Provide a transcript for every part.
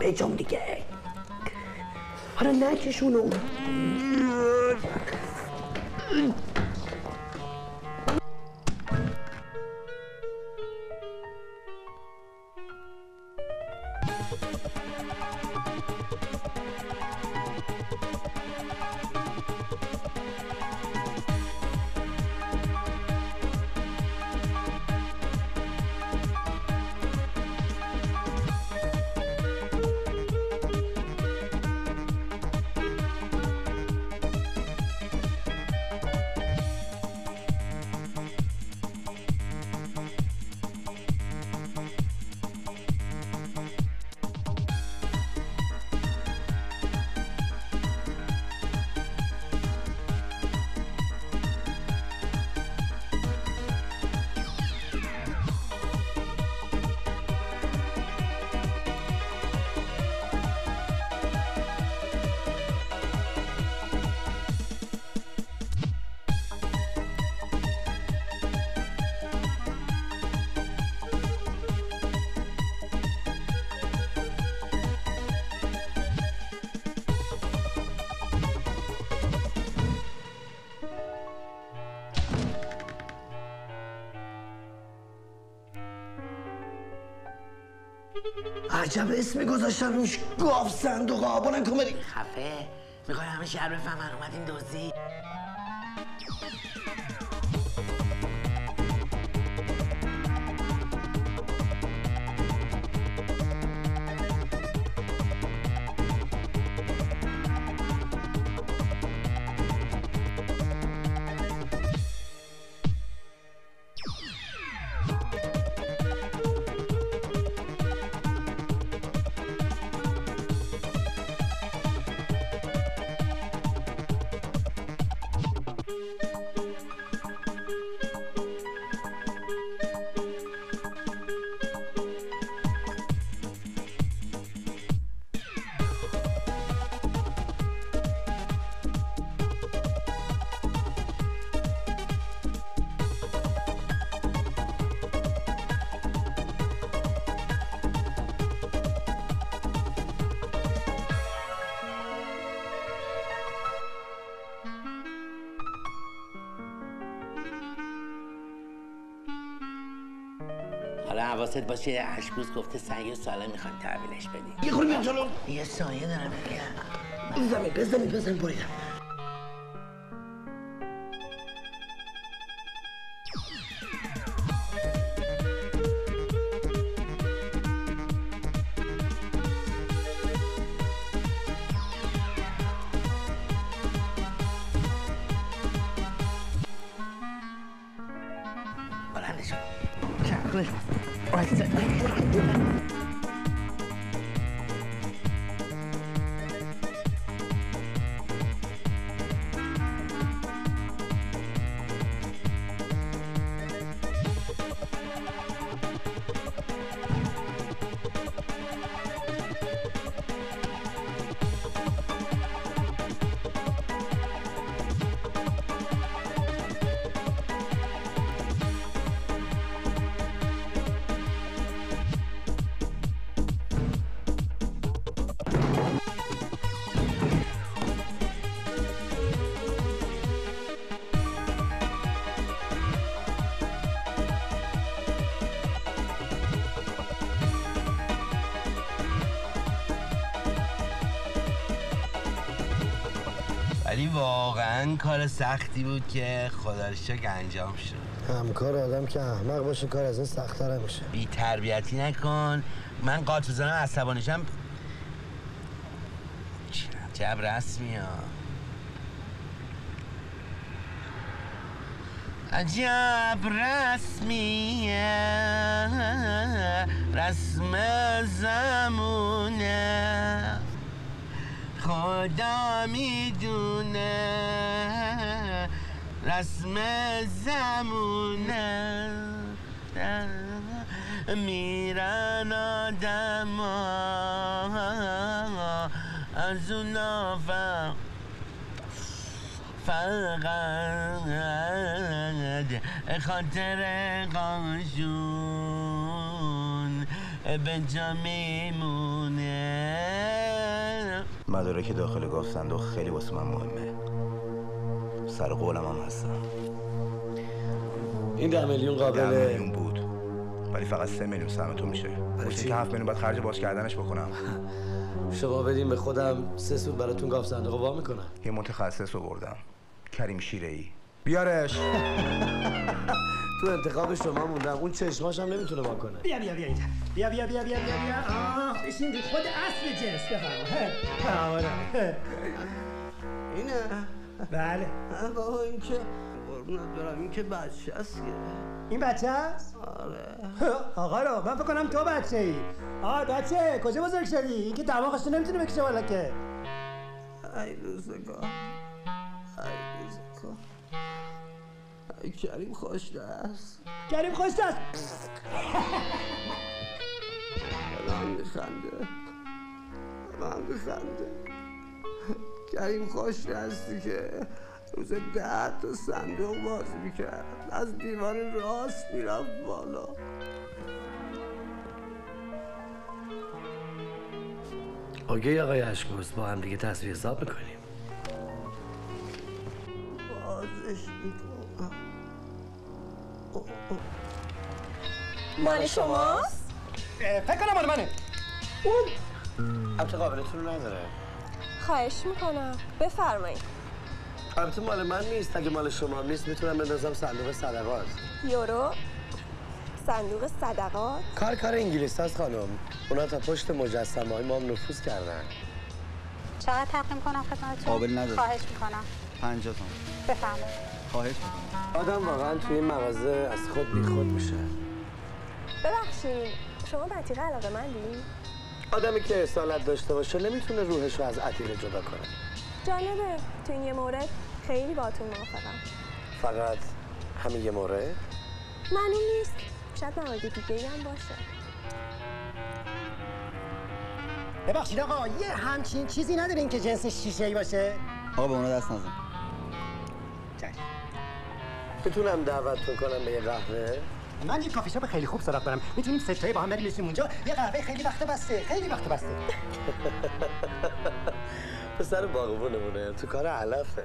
بجام دیگه. آره نکشونو. عجب اسمی گذاشتن روش گاف صندوق آبانن کمدی. خفه. می‌خوای همه شهر بفهمن. اومدین دزدی. حواست باشه اشکوز گفته سعی و ساله می‌خوان تحویلش بدین یه خورده بیام جلو. یه سایه دارم میگم. بزنی بزنی بزنی بریدم بلندشون Right, sit. کار سختی بود که خدا رو انجام شد. همکار آدم که احمق باشه کار از این سخت‌تر میشه بی تربیتی نکن. من قاط بزنم عصبانیشم جب رسمی ها. عجب رسمیه رسم زمونه. خدا می‌دونه. رسم زمونه میرن آدم از اون آفم فقط خاطر قاشون به جا میمونه. مدارک داخل گاف صندوق خیلی واسه من مهمه. سر قولم هم هستم. این ده میلیون ده قابل میلیون بود. ولی فقط سه میلیون سهم تو میشه. گفتی چی؟ که هفت میلیون باید خرج باز کردنش بکنم. شما بدین به خودم سه سود براتون گاف صندوق وا می‌کنم. یه متخصص رو بردم. کریم شیره ای بیارش! تو انتخاب شما موندم. اون چشماش هم نمی‌تونه وا کنه. بیا بیا بیا اینجا. بیا بیا بیا بیا بیا بیا. آه بشین رو خود اصل جنس. بفرما. آره اینه. بله. بابا این که قربونت برم این که بچه است که. این بچه است؟ آره. آقا رو من فکر کنم تو بچه ای آه بچه کجا بزرگ شدی؟ این که دماغش رو نمی‌تونه بکشه بالا که. ای روزگار ای روزگار ای کریم خوش دست کریم خوش است. من میخنده. من میخنده. کریم خوش دستی که. روز ده تا صندوق باز می‌کرد. از دیوار راست می‌رفت بالا. اوکی آقای اشکوز با هم دیگه تصویر حساب می‌کنیم. بازش می‌کنم. مال شماست؟ فکر کنم مال منه. البته قابلتون رو نداره. خواهش می‌کنم. بفرمایید. البته مال من نیست اگه مال شما هم نیست می‌تونم بندازم صندوق صدقات. یورو. صندوق صدقات. کار کار انگلیس هست خانم. اونا تا پشت مجسمه های ما هم نفوذ کردن. چقدر تقدیم کنم خدمتتون؟ قابل نداره. خواهش می‌کنم. 50 تومن بفرمایید. خواهش آدم واقعا توی این مغازه از خود بی خود میشه. ببخشید شما به عتیقه علاقه مندی؟ آدمی که اصالت داشته باشه نمی‌تونه روحش رو از عتیقه جدا کنه. جالبه تو این یه مورد خیلی باتون موافقم. فقط همین یه مورد معلوم نیست. شاید موارد دیگه هم باشه. ببخشید آقا یه همچین چیزی ندارین که جنس شیشه ای باشه؟ آقا به اونا دست نزن. می‌تونم دعوتتون کنم به یه قهوه؟ من یه کافی شاپ خیلی خوب سراغ دارم. می‌تونیم ستایی با هم بریم بشیم اونجا. یه قهوه خیلی وقت بسته خیلی وقت بسته. پسر باغبونمونه. تو کار علفه.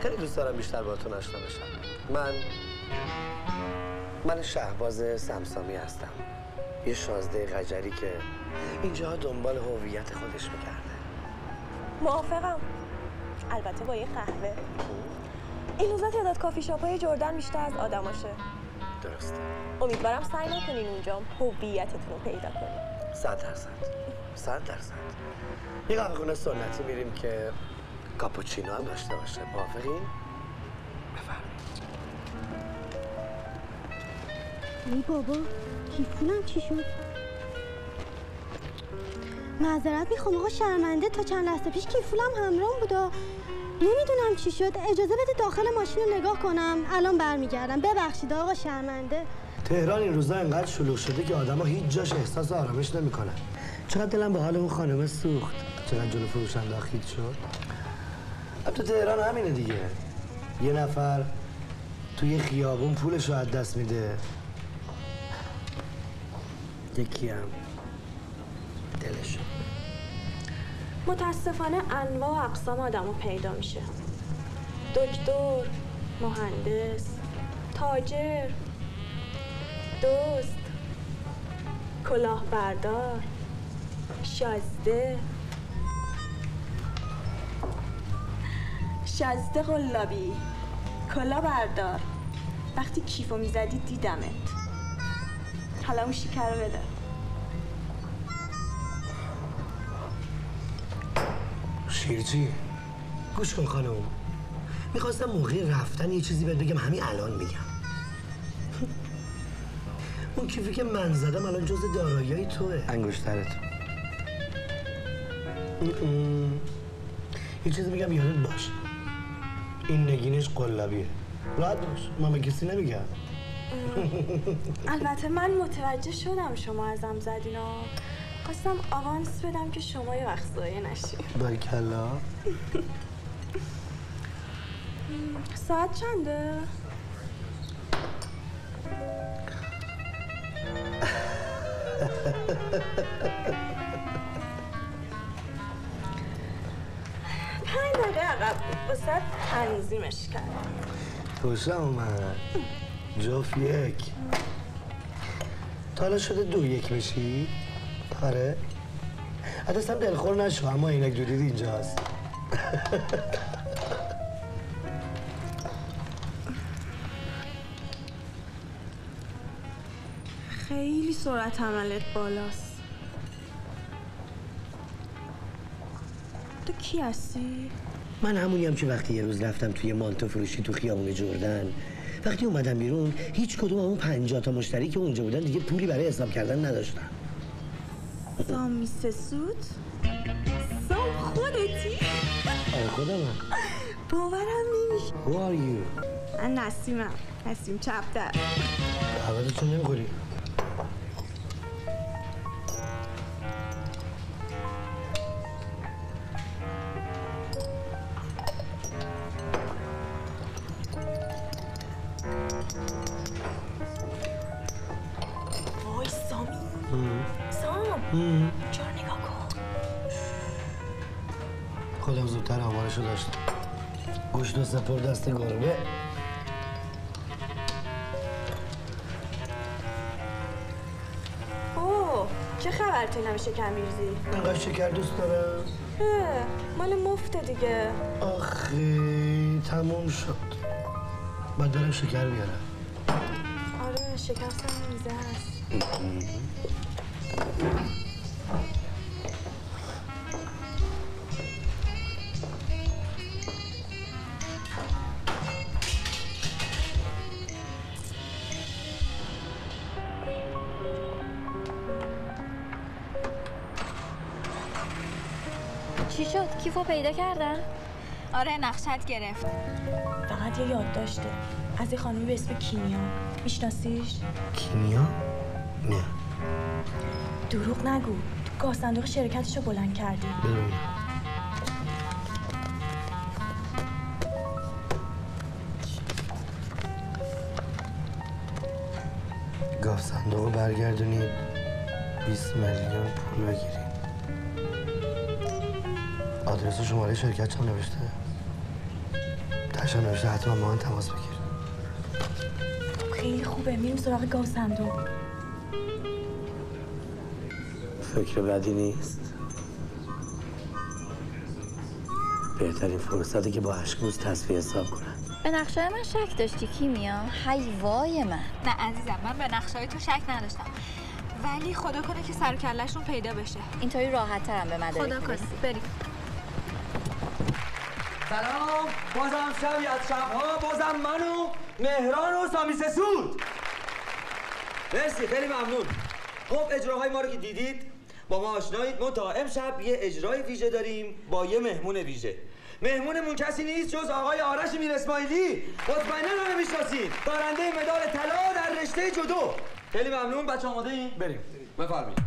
خیلی دوست دارم بیشتر باهاتون آشنا بشم. من من شهباز سمسامی هستم. یه شازده قجری که اینجا دنبال هویت خودش می‌کرده موافقم. البته با یه قهوه. این روزا تعداد کافی شاپ های جردن بیشتر از آدماشه. درسته. امیدوارم سعی نکنین اونجا هویتتون رو پیدا کنین. صد درصد. صد درصد. یه قهوه خونه سنتی میریم که کاپوچینو هم داشته باشه. موافقین؟ بفرمایید. ای بابا کیفونم چی شد؟ معذرت می‌خوام آقا شرمنده. تا چند لحظه پیش کیفولم همراه بودا نمی‌دونم چی شد. اجازه بده داخل ماشین رو نگاه کنم. الان برمیگردم. ببخشید آقا شرمنده. تهران این روزا انقدر شلوغ شده که آدما هیچ جاش احساس آرامش نمی‌کنن. چقدر دلم به حال اون خانمه سوخت. چقدر جلو فروشنده خیت شد؟ البته تهران همینه دیگه. یه نفر توی خیابون پولش رو از دست میده. یکی هم دلش. متاسفانه انواع و اقسام آدم پیدا میشه. دکتر مهندس تاجر. دوست کلاهبردار شازده. شازده قلابی کلاه بردار وقتی کیفو می‌زدی دیدمت. حالا اون شکر رو بده. شیرچی گوش کن خانم. می‌خواستم موقع رفتن یه چیزی بهت بگم همین الان میگم. اون کیفی که من زدم الان جز دارایی توه. انگشترت. یه چیزی میگم یادت باش. این نگینش قلابیه. راحت باش. من به کسی نمیگم. البته من متوجه شدم شما ازم زدینا خواستم آوانس بدم که شما یه وقت ضایع نشی برکلا ساعت چنده؟ پنج دقیقه عقب. بود تنظیمش کردم. خوشم اومد؟ جفت یک. تا حالا شده دو یک بشی؟ آره؟ حتی دلخور نشو اما اینک دودید اینجاست. خیلی سرعت عملت بالاست تو کی هستی؟ من همونیم که وقتی یه روز رفتم توی مانتو فروشی تو خیابون جردن وقتی اومدم بیرون هیچ کدوم اون پنجاه تا مشتری که اونجا بودن دیگه پولی برای حساب کردن نداشتن سامی سسود؟ سام خودتی؟ آره خودم باورم نمیشه Who are you؟ من نسیمم نسیم چپتر قهوه‌تون نمی‌خوری؟ شکم میرزی؟ اینقدر شکر دوست دارم. مال مفته دیگه. آخه تموم شد. باید برم شکر بیارم آره شکستم میزه هست پیدا کردن؟ آره نقشت گرفت. فقط یه یاد داشته. از یه خانمی به اسم کیمیا. میشناسیش؟ کیمیا؟ نه. دروغ نگو. تو گاز صندوق شرکتش رو بلند کردی. گاف صندوق رو برگردونید 20 میلیون پول بگیرید آدرس و شماره شرکت هم نوشته. تشا نوشته حتما با من تماس بگیر. خیلی خوبه. میریم سراغ گاز صندوق. فکر بدی نیست؟ بهترین فرصتی که با اشکوز تصفیه حساب کنن به نقشه من شک داشتی کیمیا؟ هی وای من. نه عزیزم من به نقشه تو شک نداشتم. ولی خدا کنه که سر پیدا بشه. اینطوری راحت ترم به مدارک خدا کنه. بریم. سلام. بازم شبی از شبها. بازم من و مهران و سامی سسود. مرسی خیلی ممنون. خب اجراهای ما رو که دیدید با ما آشنایید. ما تا امشب یه اجرای ویژه داریم با یه مهمون ویژه. مهمونمون کسی نیست جز آقای آرش میر اسماعیلی مطمئنا رو نمی‌شناسید دارنده مدال طلا در رشته جدو. خیلی ممنون. بچه آماده این بریم. بفرمایید.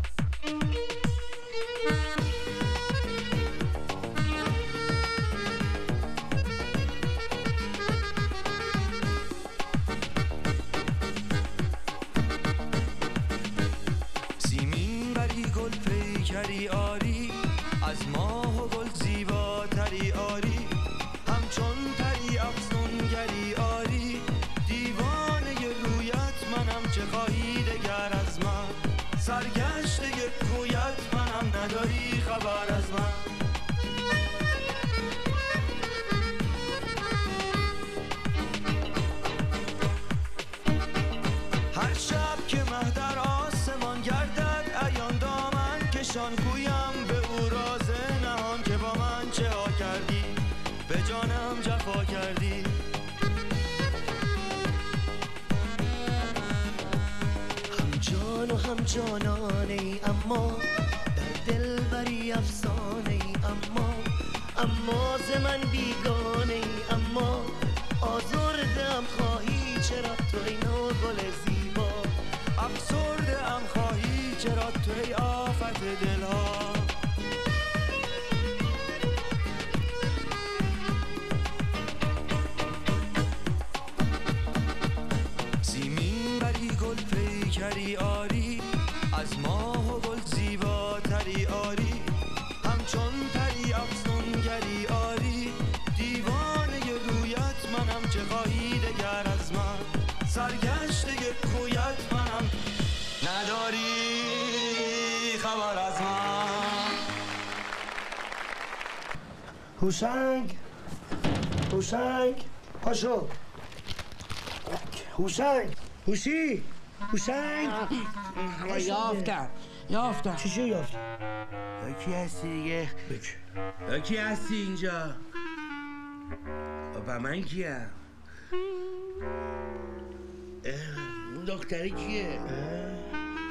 جانانه ای اما در دل بری افسانه ای اما. اما ز من بیگانه ای اما آزردم خواهی چرا تو ای گل زیبا. افسرده ام خواهی چرا تو ای آفت دلها هوشنگ هوشنگ پاشو. هوشنگ هوشی هوشنگ یافتم. یافتم. چی شو یافت کی هستی دیگه؟ کی هستی اینجا؟ و من کیم؟ اون دختری کیه؟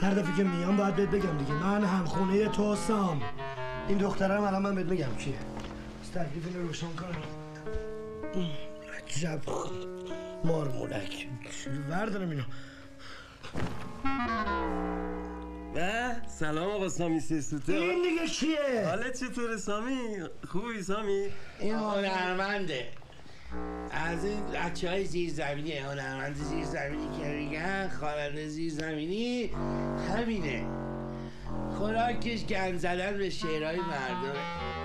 هر دفعه که میام باید بهت بگم دیگه. من هم خونه تو سام این دخترم الان من بهت میگم کیه. تکلیف اینو روشن کنم عجب مارمولک. وردارم اینو؟ و سلام آقا سامی سیستوته این دیگه کیه حالت چطوره سامی؟ خوبی سامی؟ این هنرمنده. از این بچه های زیر زمینی هنرمند زیر زمینی که میگن خواننده زیر زمینی همینه. خوراکش گند زدن به شعرهای مردمه.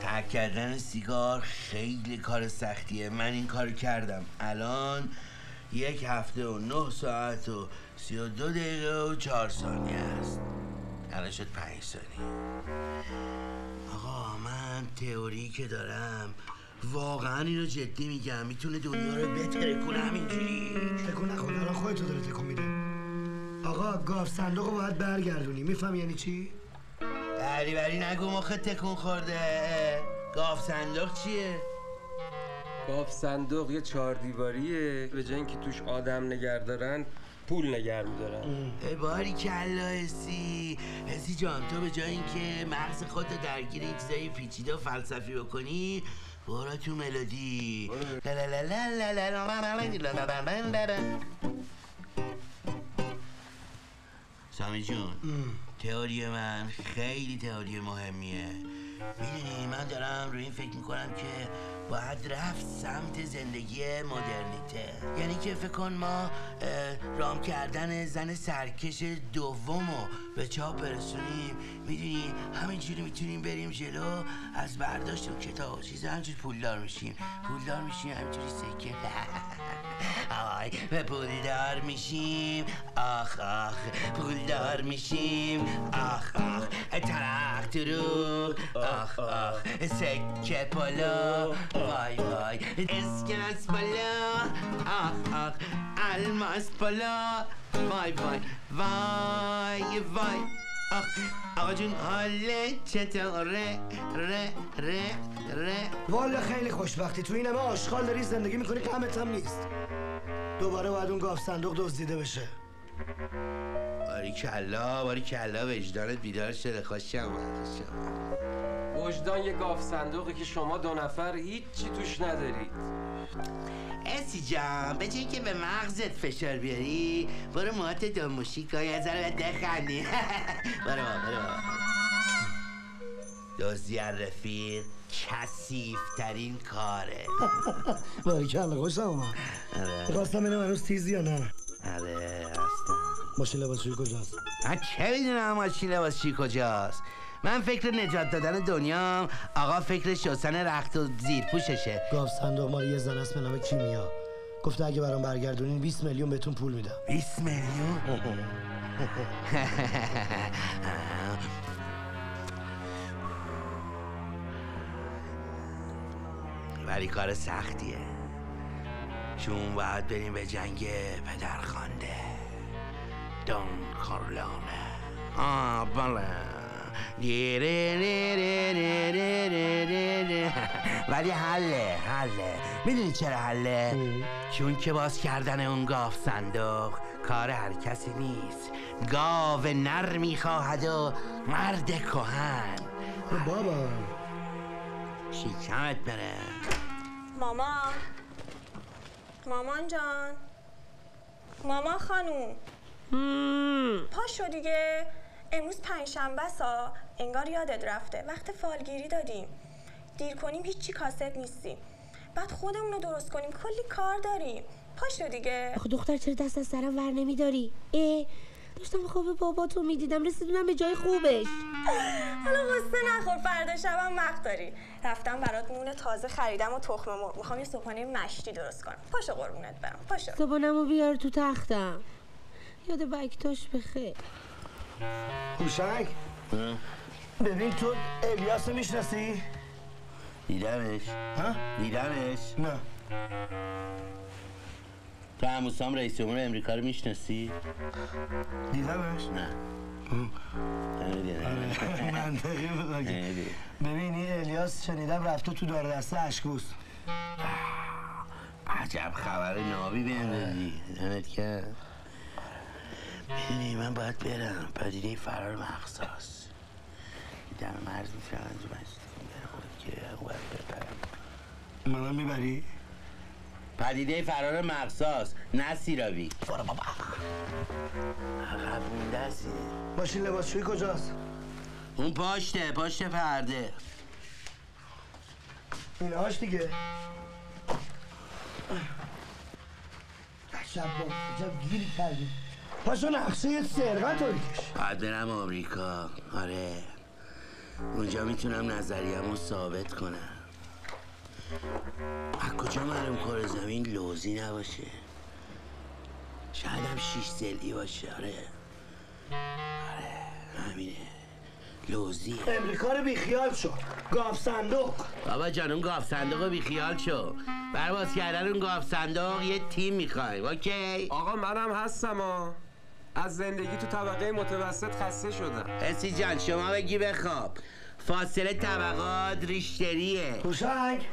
ترک کردن سیگار خیلی کار سختیه. من این کار کردم. الان یک هفته و نه ساعت و سی و دو دقیقه و چهار ثانیه است. الان شد پنج ثانیه. آقا من تئوری که دارم واقعا اینو جدی میگم. می‌تونه دنیا رو بتره کنه همینجوری. تکون نکن الان خودتو داره تکون میده. آقا گاف صندوق رو باید برگردونی میفهم یعنی چی؟ بری بری نگو مخ تکون خورده گاف صندوق چیه؟ گاف صندوق یه چهار دیواریه به جای اینکه توش آدم نگر دارن پول نگر میدارن ای باری کلا حسی حسی جان تو به جای اینکه مغز خودتو درگیر این چیزای پیچیده و فلسفی بکنی برو تو ملودی سامی جون تئوری من خیلی تئوری مهمیه. می‌دونی من دارم روی این فکر می‌کنم که باید رفت سمت زندگی مدرنیته. یعنی که فکر کن ما رام کردن زن سرکش دوم رو به چاپ برسونیم. می‌دونی همینجوری می‌تونیم بریم جلو از برداشت و کتاب و همینجوری پولدار میشیم. پولدار میشیم همینجوری سکه. آی پولدار میشیم. آخ آخ پولدار میشیم. آخ آخ ترق ترو آخ آخ سکه پلو. وای وای اسکناس پلو. آخ آخ الماس پلو. وای وای وای وای. آخ آقا جون حاله چطوره؟ ره ره ره. والا خیلی خوشبختی. تو این همه آشغال داری زندگی می‌کنی غمت هم نیست. دوباره باید اون گاف صندوق دزدیده بشه. باری کلا باری کلا وجدانت بیدار شده. خوشم. وجدان یه گاف صندوقی که شما دو نفر هیچی توش ندارید. اسی جان به که به مغزت فشار بیاری برو موهات دموشی کنی از رو بخندی. برو برو دوزی رفیق. کسیف ترین کاره. باری کلا خوشم اومد. آره. خواستم اینم هنوز تیزی یا نه. آره هستم ماشین لباسشویی کجاست؟ من چه می‌دونم ماشین لباسشویی کجاست؟ من فکر نجات دادن دنیا آقا فکر شستن رخت و زیر پوششه. گاف صندوق مال یه زن است به نام کیمیا. گفته اگه برام برگردونین 20 میلیون بهتون پول میدم. 20 میلیون؟ ولی کار سختیه. چون باید بریم به جنگ پدرخوانده دون کارلانه. آه بله. ولی حله حله. می‌دونی چرا حله؟ چون که باز کردن اون گاف صندوق کار هر کسی نیست. گاو نر می‌خواهد و مرد کهن. بابا. شیکمت بره. مامان مامان جان. مامان خانوم. پاشو دیگه. امروز پنجشنبه سا. انگار یادت رفته. وقت فالگیری دادیم. دیر کنیم هیچی کاسب نیستیم. بعد خودمون رو درست کنیم. کلی کار داریم. پاشو دیگه. آخه دختر چرا دست از سرم ور نمیداری؟ اه. داشتم خواب باباتو می‌دیدم رسیدونم به جای خوبش. حالا قصه نخور فردا شبم وقت داری. رفتم برات نون تازه خریدم و تخم مرغ. می‌خوام یه صبحانه مشتی درست کنم. پاشو قربونت برم پاشو صبحانمو بیار تو تختم. یاد بکتاش بخیر. هوشنگ ببین تو الیاس می‌شناسی؟ دیدمش ها؟ دیدمش نه. تو هموسام رئیس جمهور امریکا رو می‌شناسی؟ دیدمش؟ نه. منطقی بود. ببین این الیاس شنیدم رفته تو دار دسته اشکوس. عجب خبر نابی بهم دادی دمت کرد می‌دونی من باید برم. پدیده فرار مخصاص دم مرز میشم از که باید بپرم. منم می‌بری؟ پدیده فرار مخصاص نه سیرابی. برو بابا. عقب اینه. ماشین لباسشویی کجاست؟ اون پاشته پاشت پرده. اینهاش دیگه. عجب با عجب گیری کردی پاشو نقشه سرقت رو بکش. باید برم آمریکا. آره. اونجا می‌تونم نظریم رو ثابت کنم. از کجا معلوم کار زمین لوزی نباشه؟ شاید هم شیش سلی باشه آره. آره همینه. لوزی. امریکا رو بیخیال شو گاف صندوق. بابا جان اون گاف صندوق رو بیخیال شو. برباز کردن اون گاف صندوق یه تیم می‌خوایم اوکی؟ آقا منم هستم ها از زندگی تو طبقه متوسط خسته شدم. اسی جان شما بگی بخواب. فاصله طبقات ریشتریه. هوشنگ.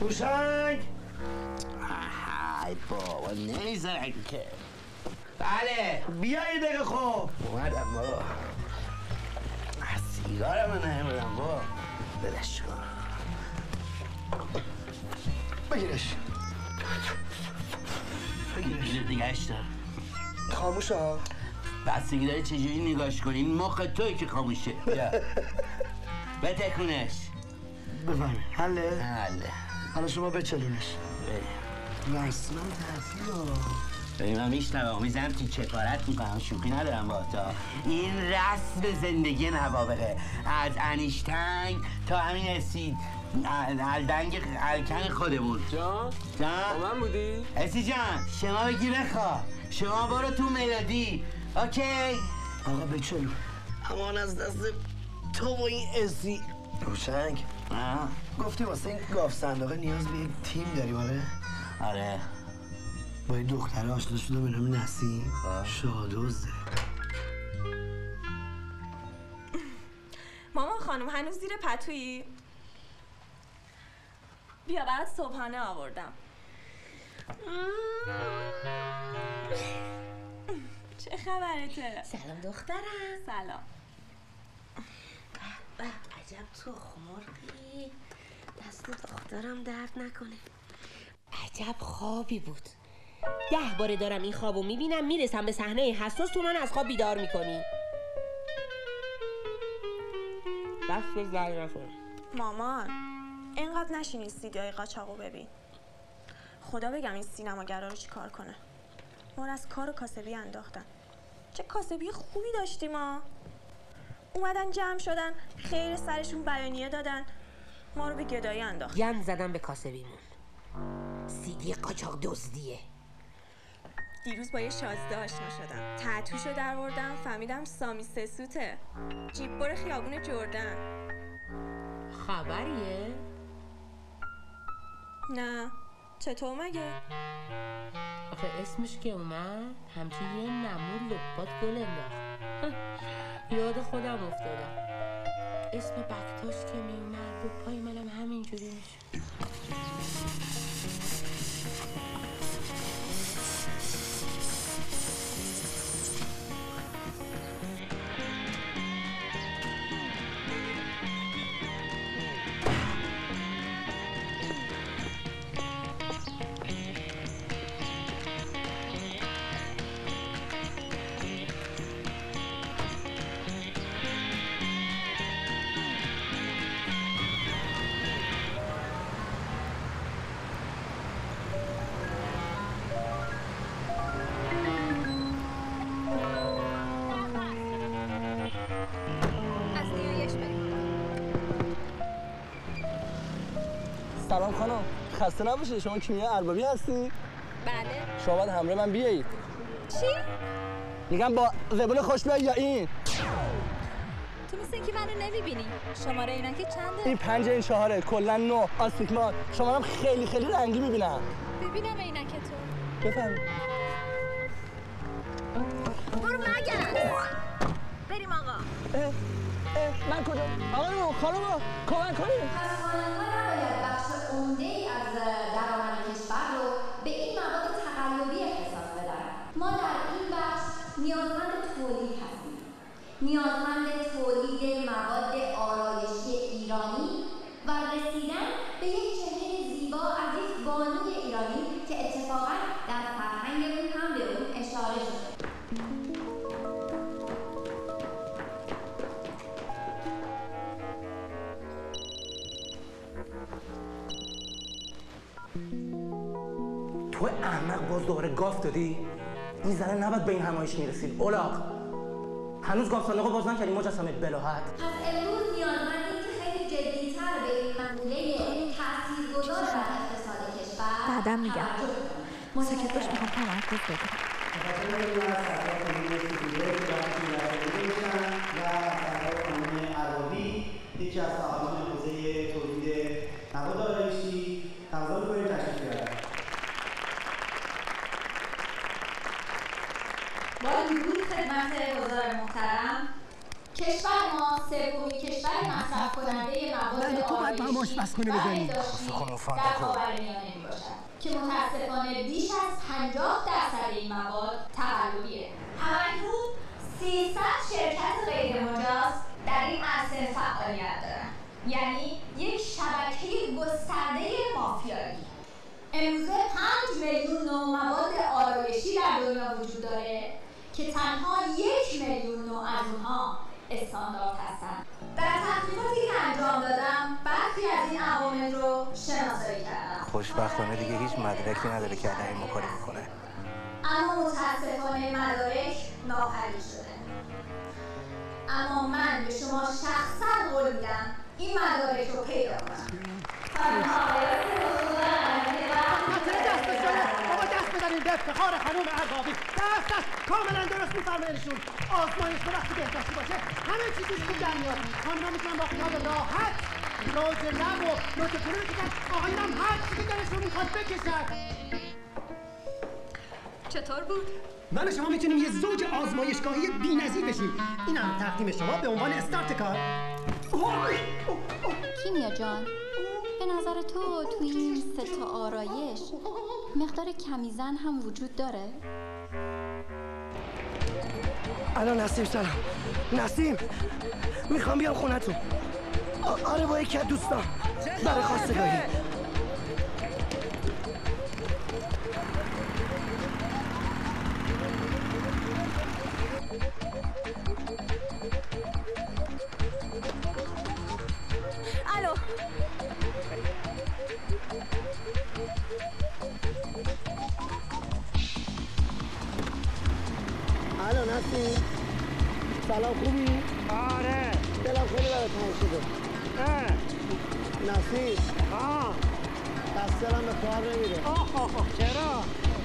هوشنگ ای بابا نمی‌ذارن که. بله. بیا یه دقیقه خوب اومدم بابا. من نمیدم بابا. بدش کن. بگیرش. بگیرش. دیگهش دار خاموش ها بستگی داره چجوری نگاش کنی؟ این مخ توی که خاموشه. بیا. بتکونش. بفهمی حله؟ حله. حالا شما بچلونش. بریم. اصلا تحصیل ها ببین من میشنوم می‌زنم تیکه کارت می‌کنم. شوخی ندارم با تا این رسم زندگی نوابقه از انیشتنگ تا همین اسید. الدنگ الکن خودمون. جان؟ جان؟ با من بودی؟ اسی جان شما بگی بخوا. شما برو تو ملودی. اوکی؟ آقا بچلو امان از دست تو و این اسی روشنگ. گفتی واسه این گاف صندوقه نیاز به یک تیم داریم آره؟ آره. با این دختره آشنا شده به نام نسیم. شادوزه. مامان خانم هنوز زیر پتویی؟ بیا برات صبحانه آوردم. چه خبرته؟ سلام دخترم. سلام. عجب تو خمرقی دست دخترم درد نکنه. عجب خوابی بود. ده باره دارم این خوابو می‌بینم می‌رسم به صحنه حساس تو من از خواب بیدار می‌کنی. بس به زر نکن مامان اینقدر نشینی سیدیای قاچاقو ببین. خدا بگم این سینماگرا رو چیکار کنه. ما رو از کار و کاسبی انداختن. چه کاسبی خوبی داشتیم ما اومدن جمع شدن خیر سرشون بیانیه دادن. ما رو به گدایی انداختن گند زدم به کاسبیمون. سیدی قاچاق دزدیه. دیروز با یه شازده آشنا شدم. تعتوشو در وردم فهمیدم سامی سسوته جیب بر خیابون جردن. خبریه؟ نه. چطور مگه؟ آخه اسمش که اومد همچون یه نمور لپات گل انداخت. یاد خودم افتادم. اسم بکتاش که میومد رو پای منم همینجوری میشه سلام خانم. خسته نباشید شما کیمیا اربابی هستی؟ بله. شما باید همراه من بیایید چی؟ میگم با زبون خوش بیای یا این؟ تو مثل اینکه منو نمی‌بینی. شماره اینا که چنده؟ این پنج این چهاره. کلا نو آستیگمات شما هم خیلی خیلی رنگی می‌بینم. ببینم عینک تو. بفرمایید. باز دوباره گاف دادی؟ این زنه نباید به این همایش می‌رسید. اولاق هنوز گاف صندوق باز نکردی مجسمه بلاحت. پس امروز نیازمندیم که خیلی جدیتر به این مقوله تاثیرگذار بر اقتصاد کشور بعدم میگم. ساکت باش می‌خوام تمرکز بگیرم یکی از کشور ما سومین کشور مصرف کننده مواد تو باید با هم آرایشی و خب، خب، فانتا در کن. خاورمیانه می‌باشد. که متاسفانه بیش از 50 درصد این مواد تقلبیه همکنون 300 شرکت غیرمجاز در این عرصه فعالیت دارند یعنی یک شبکه گسترده مافیایی. امروزه 5 میلیون نوع مواد آرایشی در دنیا وجود داره که تنها یک میلیون استاندارد هستند. در تحقیقاتی که انجام دادم برخی از این عوامل رو شناسایی کردم. خوشبختانه دیگه هیچ مدرکی نداره که الان این کاری می‌کنه اما متاسفانه مدارک ناپدید شده. اما من به شما شخصا قول میدم این مدارک رو پیدا کنم. به افتخار خانم اربابی. دست دست. کاملا درست میفرمایشون آزمایش به وقتی بهداشتی باشه. همه چی توش خوب در میاد. خانم‌ها می‌تونن با خیال راحت لوز و لوز پلو بکشن آقایون هم هر چی که دلشون می‌خواد بکشن. چطور بود؟ من و شما می‌تونیم یه زوج آزمایشگاهی بی‌نظیر بشیم اینم تقدیم شما به عنوان استارت کار. کیمیا جان به نظر تو توی این سه تا آرایش مقدار کمیزن هم وجود داره؟ الان نسیم سلام نسیم می‌خوام بیام خونتون. آره با یکی از دوستان. برای خواستگاهی سلام خوبی؟ آره. دلم خیلی برای تنگ شده نسیم آه. دست دلم به کار نمیره. آه چرا؟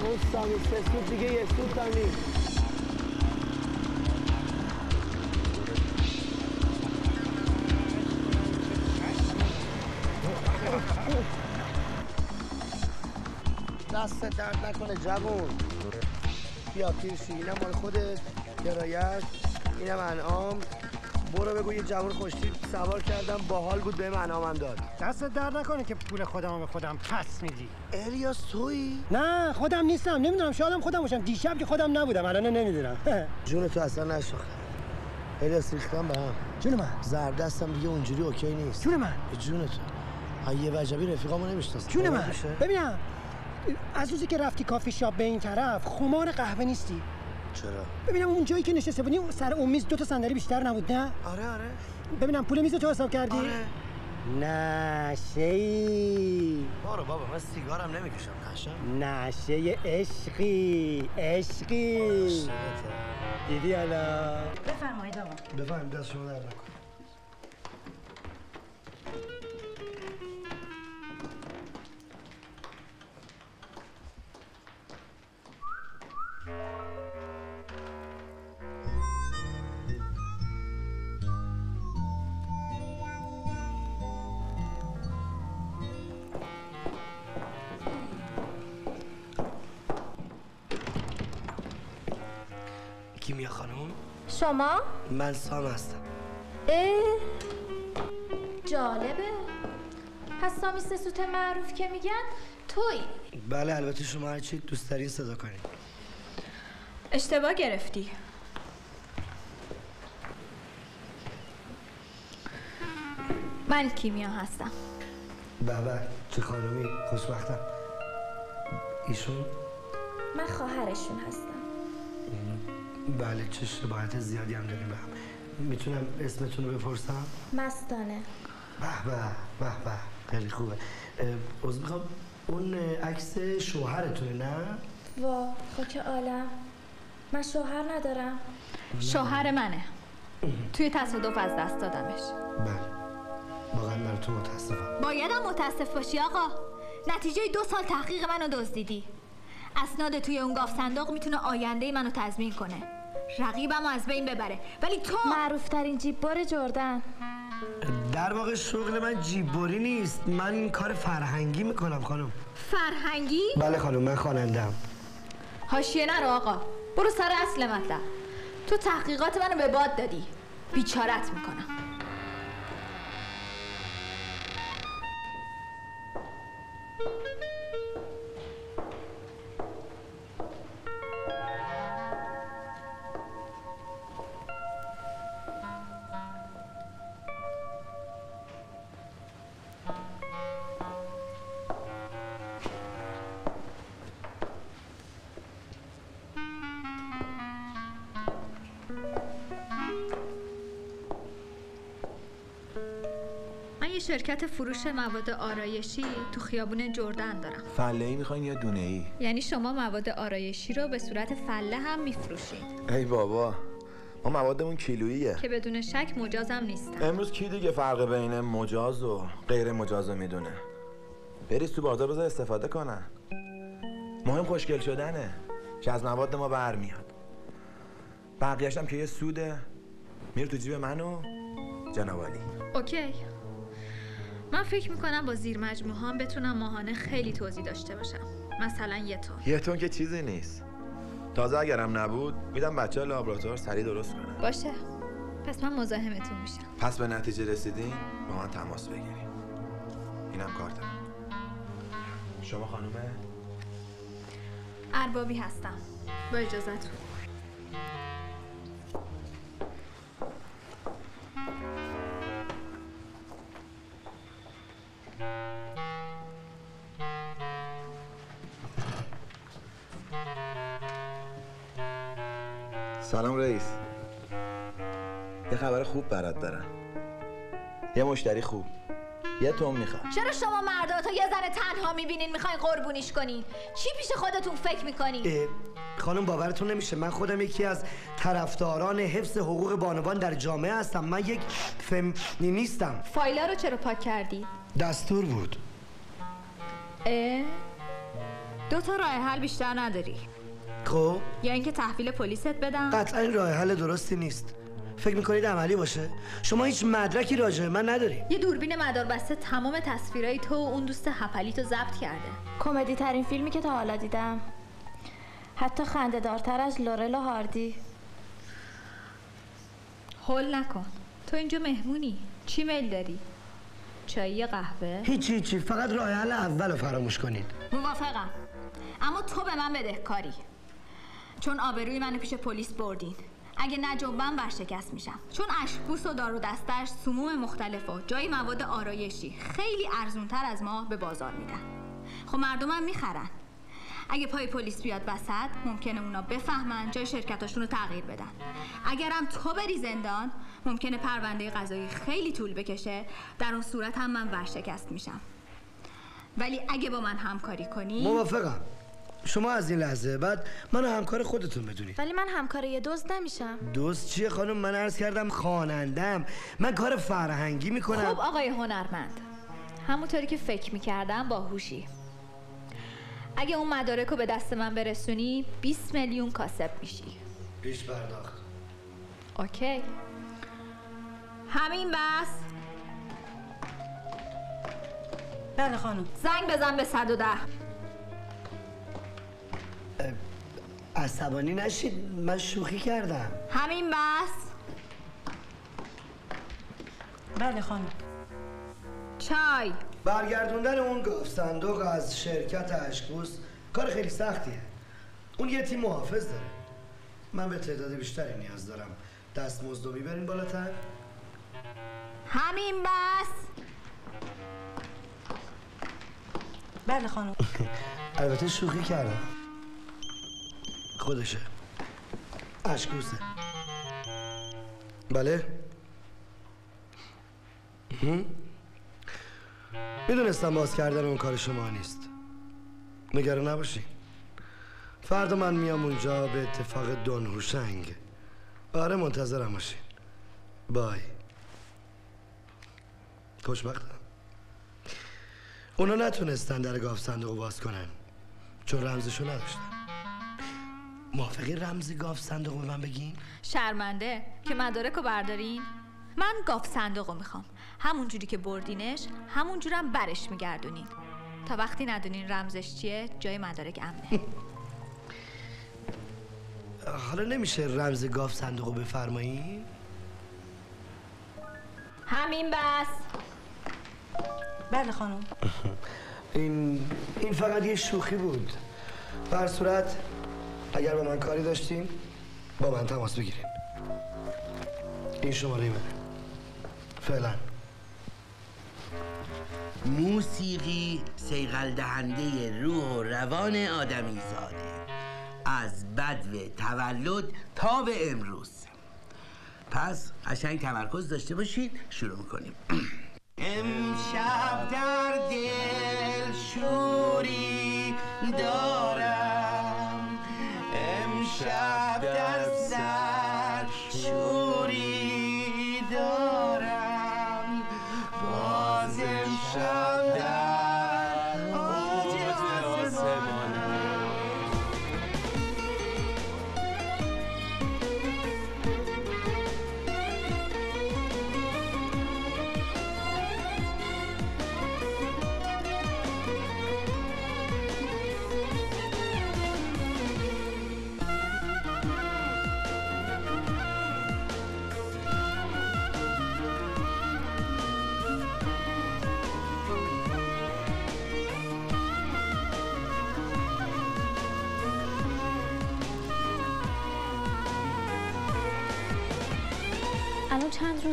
اون سامی سه سود دیگه یه سود هم نیست. دست درد نکنه جوون. بیا پیرشی اینم مال خودت. کرایه‌ت اینم انعام. برو بگو یه جوان خوشتی سوار کردم باحال بود به انعامم داد. دستت درد نکنه که پول خودم به خودم پس میدی. الیاس تویی؟ نه خودم نیستم. نمی‌دونم شایدم خودم باشم. دیشب که خودم نبودم الان نمی‌دونم. جون تو اصلا نشناختم الیاس ریختم به هم. جون من. زردستم دیگه اونجوری OK نیست. جون من. جون تو. یه وجبی رفیقامو نمی‌شناسم. جون من. ببینم از روزی که رفتی کافی شاپ به این طرف خمار قهوه نیستی؟ چرا؟ ببینم اون جایی که نشسته بودی سر اون میز دو تا صندلی بیشتر نبود نه؟ آره آره. ببینم پول میز تو حساب کردی؟ آره. نشه بارو بابا من سیگارم نمی‌کشم قشنگ نشه عشقی عشقی. دیدی حالا؟ بفرمایید آقا. بفهم دست شما در نکن. شما؟ من سام هستم. اه جالبه. پس سامی سسوت معروف که میگن توی بله البته شما هر چی دوست دارین صدا کنید اشتباه گرفتی. من کیمیا هستم. بابا چه خانمی؟ خوشبختم. ایشون؟ من خواهرشون هستم. بله چه شباهت زیادی هم داریم به هم. می‌تونم اسمتون رو بپرسم؟ مستانه. به به به به. خیلی خوبه. عذر می‌خوام. اون عکس شوهرتونه نه؟ وا خاک عالم. من شوهر ندارم. شوهر منه. توی تصادف از دست دادمش. بله. واقعا براتون متاسفم. بایدم متاسف باشی آقا. نتیجه دو سال تحقیق منو دزدیدی. اسناد توی اون گاف صندوق می‌تونه آینده منو تضمین کنه. رقیبمو از بین ببره. ولی تو معروف ترین جیببر جردن. در واقع شغل من جیببری نیست. من این کار فرهنگی می‌کنم خانم. فرهنگی؟ بله خانم من خوانندم حاشیه نرو آقا. برو سر اصل مطلب. تو تحقیقات منو به باد دادی. بیچارت می‌کنم. یه شرکت فروش مواد آرایشی تو خیابون جردن دارم. فله ای می‌خواین یا دونه ای؟ یعنی شما مواد آرایشی رو به صورت فله هم میفروشید. ای بابا ما موادمون کیلوییه. که بدون شک مجازم نیستم امروز کی دیگه فرق بین مجاز و غیر مجاز رو می‌دونه؟ بریز تو بازار بذار استفاده کنن. مهم خوشگل شدنه که از مواد ما برمیاد. بقیهش هم که یه سوده. میره تو جیب من و جناب علی. اوکی. من فکر می‌کنم با زیر مجموعه هم بتونم ماهانه خیلی توضیح داشته باشم. مثلا یه تون. یه تون که چیزی نیست. تازه اگرم نبود میدم بچه لابراتوار سریع درست کنه باشه. پس من مزاحمتون میشم. پس به نتیجه رسیدین با من تماس بگیریم اینم کارتم. شما خانومه اربابی هستم. با اجازتون خبر خوب برات دارم. یه مشتری خوب. یه توم می‌خواد چرا شما مردا تا یه ذره تنها می‌بینین می‌خواین قربونیش کنین؟ چی پیش خودتون فکر می‌کنین؟ خانم باورتون نمیشه. من خودم یکی از طرفداران حفظ حقوق بانوان در جامعه هستم. من یک فمینیستم فایلا رو چرا پاک کردی؟ دستور بود. اه دو تا راه حل بیشتر نداری. خب؟ یا اینکه تحویل پلیست بدم؟ قطعا این راه حل درستی نیست. فکر می‌کنید عملی باشه؟ شما هیچ مدرکی راجع من نداری یه دوربین مداربسته تمام تصویرای تو و اون دوست هپلی تو ضبط کرده. کمدی ترین فیلمی که تا حالا دیدم. حتی خنده دارتر از لورل و هاردی. هول نکن. تو اینجا مهمونی. چی میل داری؟ چایی قهوه؟ هیچی هیچی فقط راه حل اول رو فراموش کنید. موافقم. اما تو به من بدهکاری چون آبروی منو پیش پلیس بردین. اگه نجنبم ورشکست میشم. چون اشکبوس و دار و دستش سموم مختلف و جای مواد آرایشی خیلی ارزونتر از ما به بازار میدن. خب مردمم می‌خرن. اگه پای پلیس بیاد وسط ممکنه اونا بفهمن جای شرکتاشون رو تغییر بدن. اگرم تو بری زندان ممکنه پرونده قضایی خیلی طول بکشه. در اون صورت هم من ورشکست میشم. ولی اگه با من همکاری کنی موافقم. شما از این لحظه بعد منو همکار خودتون بدونید ولی من همکار یه دزد نمیشم. دوست چیه خانم؟ من عرض کردم خوانندم. من کار فرهنگی می‌کنم. خب آقای هنرمند. همونطوری که فکر می‌کردم باهوشی. اگه اون مدارک رو به دست من برسونی 20 میلیون کاسب میشی. پیش پرداخت. اوکی. همین بس. بله خانم. زنگ بزن به 110 عصبانی نشید. من شوخی کردم. همین بس. بله خانم. چای. برگردوندن اون گاف صندوق از شرکت اشکوس کار خیلی سختیه. اون یه تیم محافظ داره. من به تعداد بیشتری نیاز دارم. دست مزدو می‌برین بالاتر. همین بس. بله خانم. البته شوخی کردم. خودشه. اشکوسه بله؟ می‌دونستم باز کردن اون کار شما نیست. نگران نباشی. فردا من میام اونجا به اتفاق دون هوشنگ. آره منتظرم باشین. بای. خوشبختم. اونا نتونستن در گاف صندوق باز کنن. چون رمزشو نداشتن. موافقی رمز گاف صندوق به من بگین؟ شرمنده که مدارک رو بردارین؟ من گاف صندوق رو می‌خوام. همون جوری که بردینش همون جورم برش میگردونین. تا وقتی ندونین رمزش چیه جای مدارک امنه. حالا نمیشه رمز گاف صندوق رو بفرمایین؟ همین بس. بله خانم. این این فقط یه شوخی بود. به هر صورت اگر با من کاری داشتین با من تماس بگیرین. این شماره منه. فعلا. موسیقی سیغل دهنده روح و روان آدمی زاده از بدو تولد تا به امروز. پس قشنگ تمرکز داشته باشید شروع می‌کنیم. امشب در دل شوری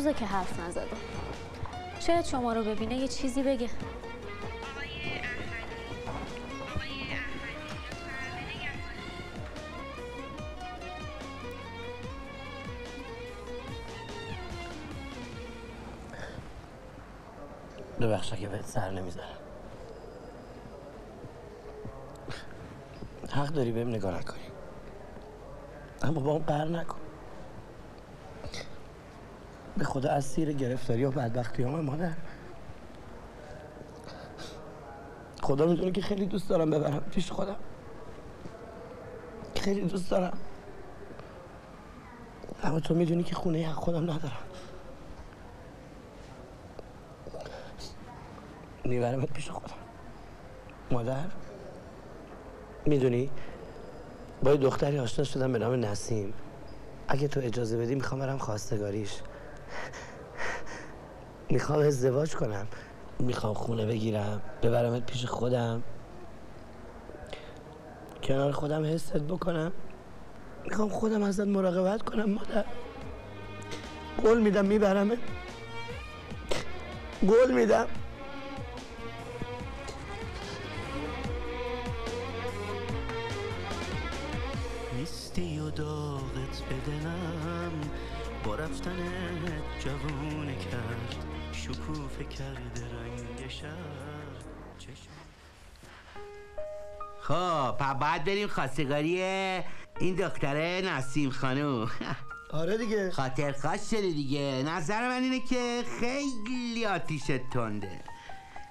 روزه که حرف نزده. شاید شما رو ببینه یه چیزی بگه. ببخش اگه بهت سر نمی‌ذارم حق داری بهم نگاه نکنی. اما با اون قهر نکن. به خدا از سیر گرفتاری و بدبختی هم مادر. خدا می‌دونه که خیلی دوست دارم ببرم پیش خودم. خیلی دوست دارم. اما تو می‌دونی که خونه حق خودم ندارم. میبرمت پیش خودم. مادر می‌دونی؟ با دختری آشنا شدم به نام نسیم. اگه تو اجازه بدی می‌خوام برم خواستگاریش. می‌خوام ازدواج کنم. می‌خوام خونه بگیرم. ببرمت پیش خودم. کنار خودم حست بکنم. می‌خوام خودم ازت مراقبت کنم مادر. قول میدم میبرمت. قول میدم. نیستی و داغت با رفتنت جوونه کرد شکوفه کرده رنگ چشم. خب پس باید بریم خواستگاری این دختره نسیم خانوم آره دیگه. خاطر خواست شده دیگه. نظر من اینه که خیلی آتیشت تنده.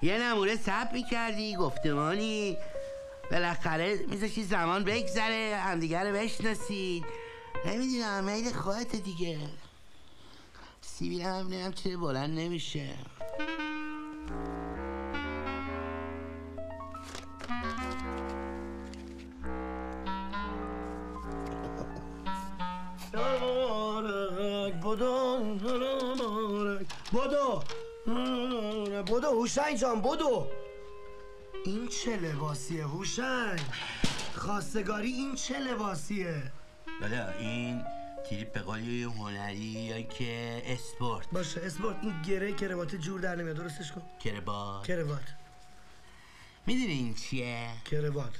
یه نموره سب می‌کردی گفتمانی. بالاخره میذاشی زمان بگذره همدیگه رو بشناسید. نمی‌دونم میل خودت دیگه. سیبیل هم نیم چه بلند نمیشه. بدو بودو حوشنگ جان بودو این چه لباسیه حوشنگ خواستگاری این چه لباسیه؟ بله این تریپ به قولی هنری یا که اسپورت. باشه اسپورت این گره کروات جور در نمیاد. درستش کن. کربات کروات. می‌دونی این چیه؟ کروات.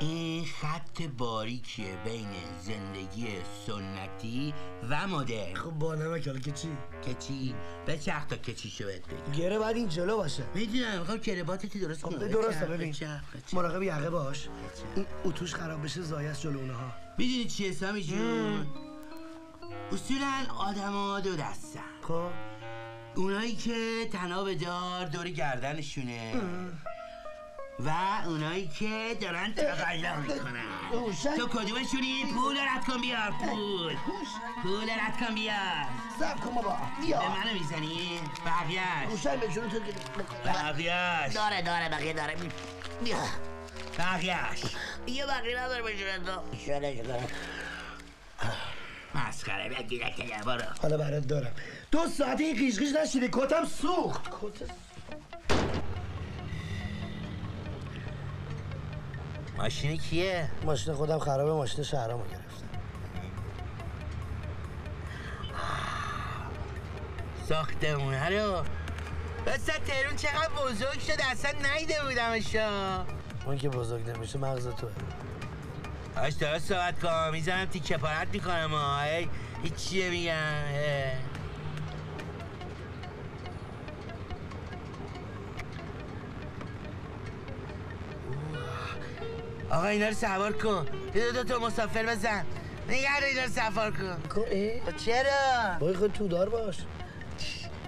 این خط باریکیه بین زندگی سنتی و مدرن. خب با نمک حالا که چی؟ که چی؟ به چرخ تا که چی شو بهت بگم. گره باید این جلو باشه. می‌دونم می‌خوام کرباتتی درست کنم. خب بچرخ، ببین. مراقب یقه باش. این اتوش خراب بشه زایه است جلو اونها. می‌دونی چیه سامی جون؟ اصولا آدما دو دستن. خب. اونایی که تناب دار دور گردنشونه. و اونایی که دارن تقلا می‌کنن. تو کدومشونی؟ پول رد کن بیار پول. پول رد کن بیار. سب کن بابا بیا به منو می‌زنی؟ بقیهش روشن به جون تو بقیهش داره داره بقیه داره. بی- بیا. بقیهش یه بقیه نداره به جون تو. شاله شده. مسخره بیا گیرک برو. حالا برات دارم. دو ساعت این قیش قیش نشیدی کتم سوخت. کت ماشین کیه؟ ماشین خودم خرابه ماشین شهرامو گرفتم. ساختمونه رو. بسه تهرون چقدر بزرگ شد اصلا نیده بودمشا اون که بزرگ نمیشه مغز توه. آش درست صحبت کن. می‌زنم تیکه پارت می‌کنم. هی هیچ چیه میگم آقا اینا رو سوار کن. یه دو تا مسافر بزن. نگه رو اینا رو سوار کن. خب چرا؟ باید خود تو دار باش.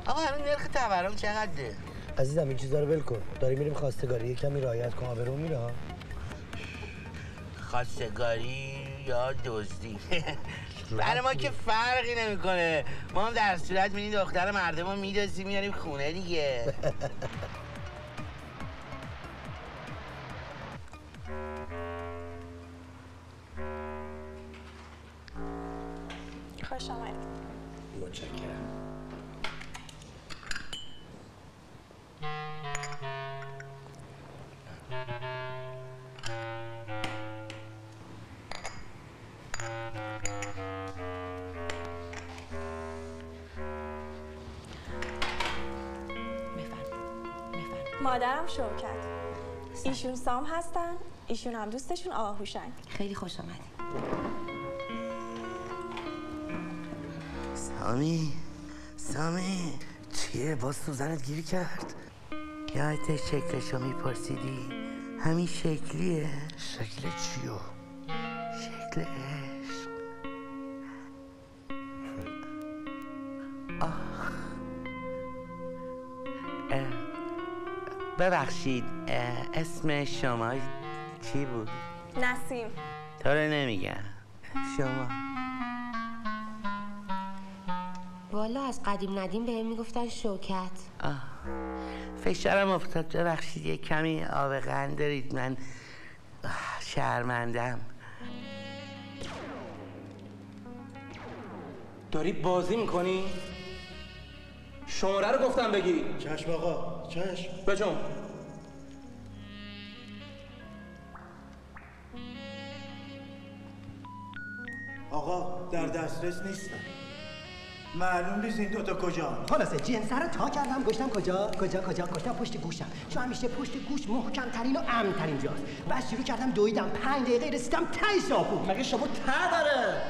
آقا الان نرخ تورم چقدره؟ عزیزم این چیزا رو ول کن. داریم میریم خواستگاری. یه کمی رعایت کن. آبرو میره ها. خواستگاری یا دزدی؟ برای ما که فرقی نمی‌کنه. ما هم در صورت میریم دختر مردم رو میدازیم میاریم خونه دیگه. هستن. ایشون هم دوستشون آقا هوشنگ. خیلی خوش آمدید. سامی سامی چیه باز سوزنت گیر کرد؟ یادت شکلشو میپرسیدی؟ همین شکلیه. شکل چیو؟ شکل عشق. آخ ببخشید. اسم شما چی بود؟ نسیم. تو رو نمیگم. شما. والا از قدیم ندیم بهم می‌گفتن شوکت. آه. فشارم افتاد. ببخشید یه کمی آب قند دارید. من شرمندم. داری بازی می‌کنی؟ شماره رو گفتم بگی. چشم آقا چشم. بجم آقا در دسترس نیستم. معلوم نیست این دوتا کجا خلاصه جنسه رو تا کردم گشتم کجا؟ کجا کجا؟ گشتم پشت گوشم. چون همیشه پشت گوش محکم ترین و امن ترین جاست. بعد شروع کردم دویدم. پنج دقیقه رسیدم تای شاپو مگه شاپو ته داره؟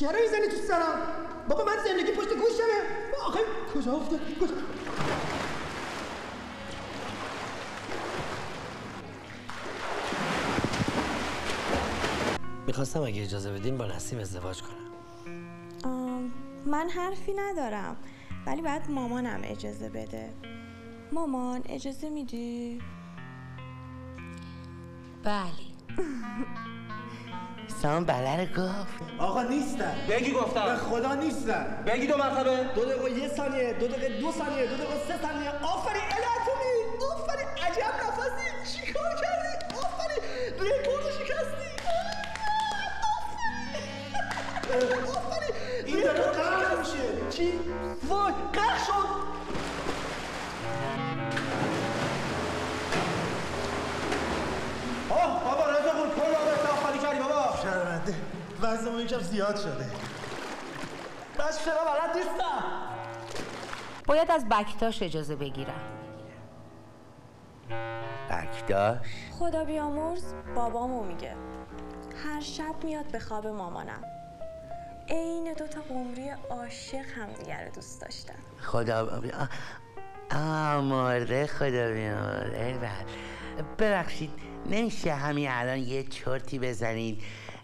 چرا می‌زنی تو سرم؟ بابا من زندگی پشت گوشمه. آخه کجا افتاد؟ کجا؟ می‌خواستم اگه اجازه بدین با نسیم ازدواج کنم. آم، من حرفی ندارم ولی باید مامانم اجازه بده. مامان اجازه میدی؟ بله. سام بله رو گفت آقا نیستن. بگی گفتم. به خدا نیستن. بگی دو مرتبه. دو دقیقه یه ثانیه دو دقیقه دو ثانیه دو دقیقه سه ثانیه. آفرین. وزنمون یکم زیاد شده. بس چرا بلد نیستم؟ باید از بکتاش اجازه بگیرم. بکداش خدا بیامرز بابامو میگه. هر شب میاد به خواب مامانم. عین دوتا قمری عاشق همدیگه رو دوست داشتن. خدا مرده خدا بیامرز. ببخشید نمیشه همین الان یه چرتی بزنید؟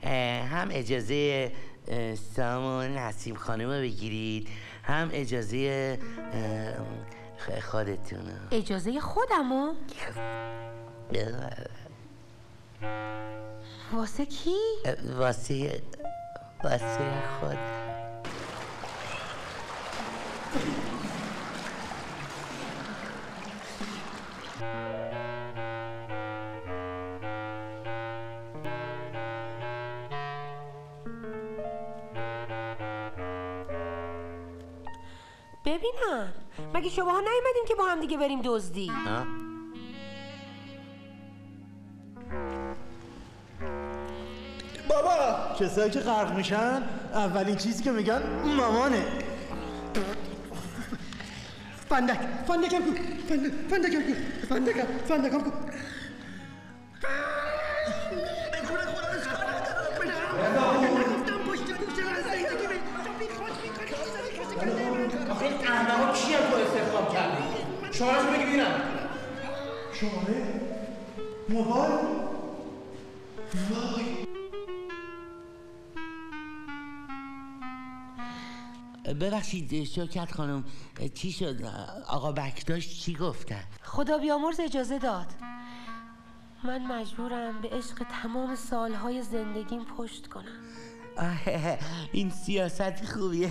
هم اجازه اه، سام و نسیم خانم رو بگیرید هم اجازه خودتون رو. اجازه خودمو واسه کی؟ واسه واسه خود ببینم. مگه شماها نیومدین که با هم دیگه بریم دزدی؟ ها؟ بابا کسایی که غرق میشن اولین چیزی که میگن مامانه. فندک فندکم کو فندک فندکم کو فندکم فندکم کو. شمارهشو بگی ببینم شماره موبایل وای ببخشید شوکت خانم چی شد؟ آقا بکداش چی گفتن؟ خدا بیامرز اجازه داد. من مجبورم به عشق تمام سالهای زندگیم پشت کنم. این سیاست خوبیه.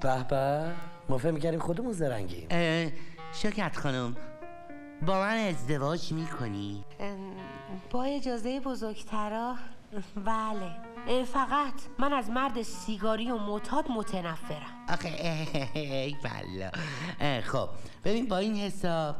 به به ما فهم می‌کردیم خودمون زرنگیم. اه، شوکت خانم با من ازدواج می‌کنی؟ با اجازه بزرگترا بله. فقط من از مرد سیگاری و معتاد متنفرم. آخه ای بلا خب ببین با این حساب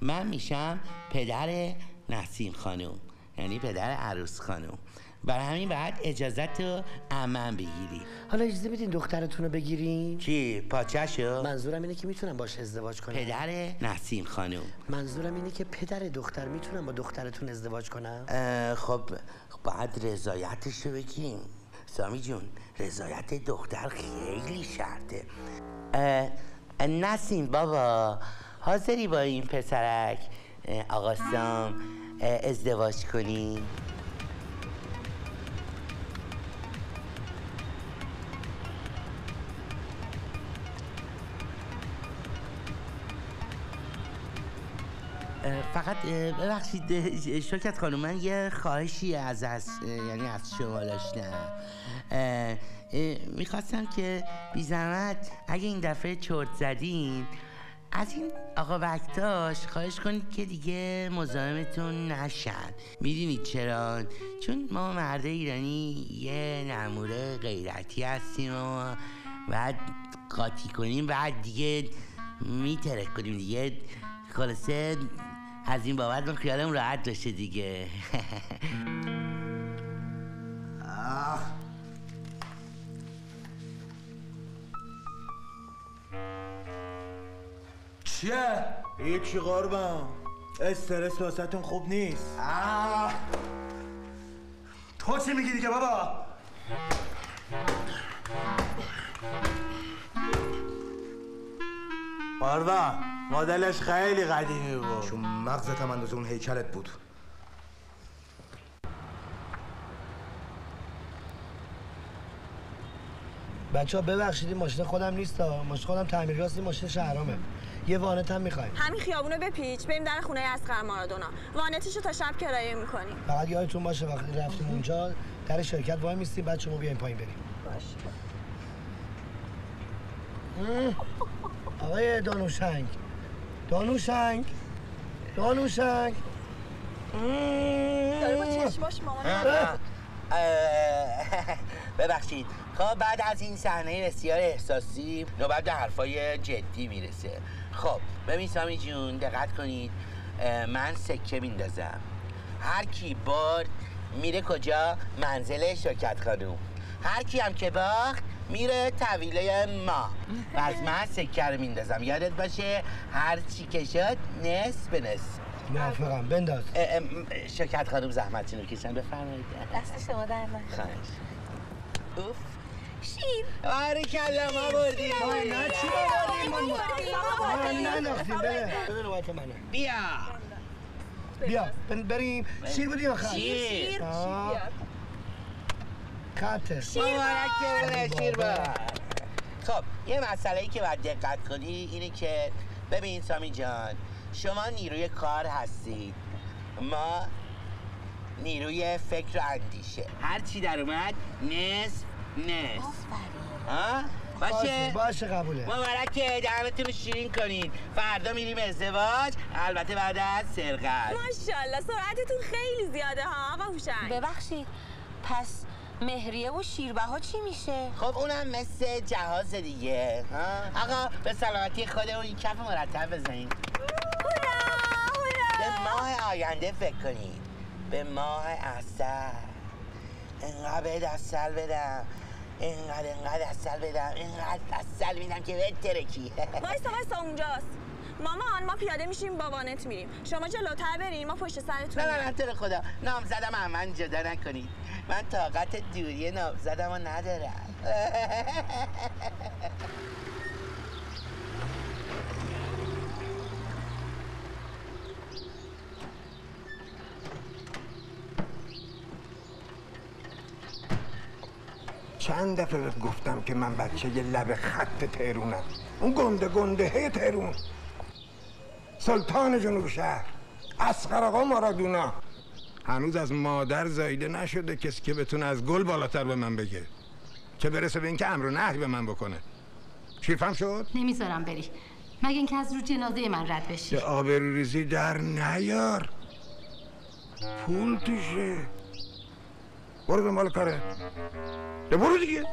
من میشم پدر نسیم خانم یعنی پدر عروس خانم. برای همین باید اجازت رو امن بگیری. حالا اجازه بدین دخترتون رو بگیریم چی پاچشو منظورم اینه که می‌تونم باش ازدواج کنم. پدر نسیم خانم. منظورم اینه که پدر دختر می‌تونم با دخترتون ازدواج کنم؟ خب باید رضایتش رو بگیریم سامی جون رضایت دختر خیلی شرطه. نسیم بابا حاضری با این پسرک آقا سام ازدواج کنی؟ فقط ببخشید اه، شوکت خانم من یه خواهشی از, از یعنی از شما داشتم. می‌خواستم که بی زحمت اگه این دفعه چرت زدین از این آقا بکتاش خواهش کنید که دیگه مزاحمتون نشن. می‌دونید چرا؟ چون ما مرد ایرانی یه نموره غیرتی هستیم و بعد قاطی کنیم بعد دیگه میترک کنیم دیگه. خلاصه از این بابت من خیالم راحت باشه دیگه. چیه؟ هیچی قربان. استرس واسهتون خوب نیست. تو چی میگی دیگه بابا؟ قربان مدلش خیلی قدیمی بود. چون مغزت هم اندازه اون هیکلت بود. بچه ها ببخشید این ماشین خودم نیست. ماشین خودم تعمیر راست این ماشین شهرامه. یه وانت هم می‌خوایم. همین خیابونو بپیچ بریم در خونه اسقر مارادونا. وانتشو تا شب کرایه می‌کنیم. فقط یادتون باشه وقتی رفتیم اونجا در شرکت وای میستیم بعد شما بیاین پایین بریم. ام. آقای دانوشنگ. دانوشنگ دانوشنگ داره با چشماش ببخشید. خب بعد از این صحنه بسیار احساسی نوبت به حرفای جدی می‌رسه. خب ببین سامی جون دقت کنید. من سکه میندازم. هر کی بار میره کجا؟ منزل شوکت خانوم هر کی هم که باخت میره طویله ما. و از من سکه رو میندازم. یادت باشه هر چی که شد نصف به نصف. موافقم بنداز. شوکت خانوم زحمتتون رو کشن بفرمایید. دست شما در نکنه. خواهش. اوف. شیر. آره کلا ما بردیم. ما نه چی بردیم؟ ما بده نوبت منه بیا. بیا بریم. شیر بدیم آخر شیر. آه. خطه. مبارک خب یه مسئله ای که باید دقت کنی اینه که ببین سامی جان شما نیروی کار هستید. ما نیروی فکر و اندیشه. هر چی در اومد نصف نصف. ها؟ باشه؟ باشه قبوله. مبارکه دهنتون رو شیرین کنین. فردا میریم ازدواج البته بعد از سرقت. ماشاءالله سرعتتون خیلی زیاده ها آقا هوشنگ. ببخشید. پس مهریه و شیربه ها چی میشه؟ خب اونم مثل جهاز دیگه. ها. آقا به سلامتی خودمون این کف مرتب بزنیم. به ماه آینده فکر کنید به ماه اصل. انقدر بهت اصل بدم. اینقدر اینقدر اصل بدم. اینقدر اصل میدم که بترکی وایسا وایسا اونجاست. مامان ما پیاده میشیم با وانت میریم. شما جلوتر برین ما پشت سرتون نه نه نه خدا. نامزدم هم من جدا نکنید. من طاقت دوری نامزدم رو ندارم. چند دفعه گفتم که من بچه یه لب خط تهرونم. اون گنده گنده تهرون. سلطان جنوب شهر. اسقر آقا مارادونا. هنوز از مادر زایده نشده کسی که بتونه از گل بالاتر به من بگه. چه برسه به اینکه امر و نهی به من بکنه. شیفم شد؟ نمی‌ذارم بری. مگه اینکه از رو جنازه من رد بشی. یه آبروریزی در نیار. پول توشه برو دنبال کاره. یه برو دیگه.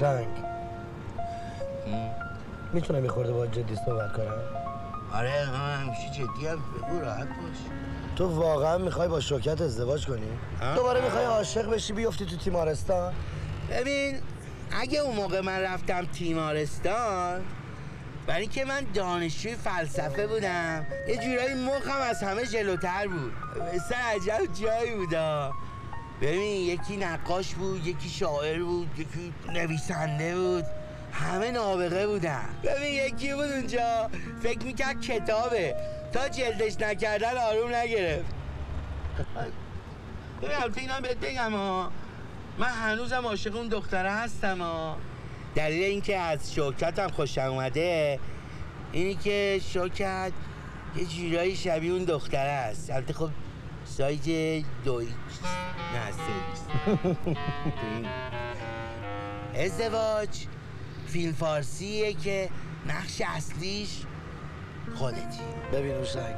روشنگ می‌تونم یه خورده با جدی صحبت کنم آره من همیشه جدی هم بگو راحت باش تو واقعا می‌خوای با شوکت ازدواج کنی؟ ها؟ دوباره می‌خوای عاشق بشی بیفتی تو تیمارستان؟ ببین اگه اون موقع من رفتم تیمارستان برای که من دانشجوی فلسفه بودم یه جورایی مخم از همه جلوتر بود مثل عجب جایی بودا ببین یکی نقاش بود یکی شاعر بود یکی نویسنده بود. همه نابغه بودن. ببین یکی بود اونجا. فکر می‌کرد کتابه. تا جلدش نکردن آروم نگرفت. ببین البته اینم بهت بگم ها من هنوزم عاشق اون دختره هستم ها دلیل اینکه از شوکت هم خوشم اومده اینی که شوکت یه جورایی شبیه اون دختره است. البته خب سایز دوی نه سه ازدواج فیلم فارسیه که نقش اصلیش خودتی ببین روشنگ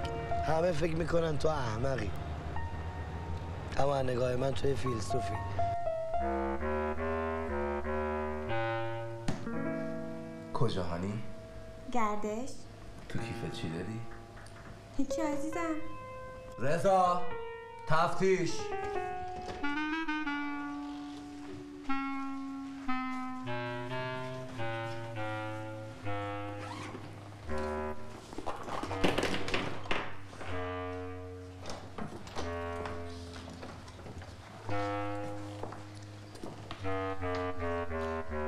همه فکر می‌کنن تو احمقی. اما نگاه من توی فیلسوفی. کجا هانی؟ گردش. تو کیفت چی داری؟ هیچی عزیزم. رضا! تفتیش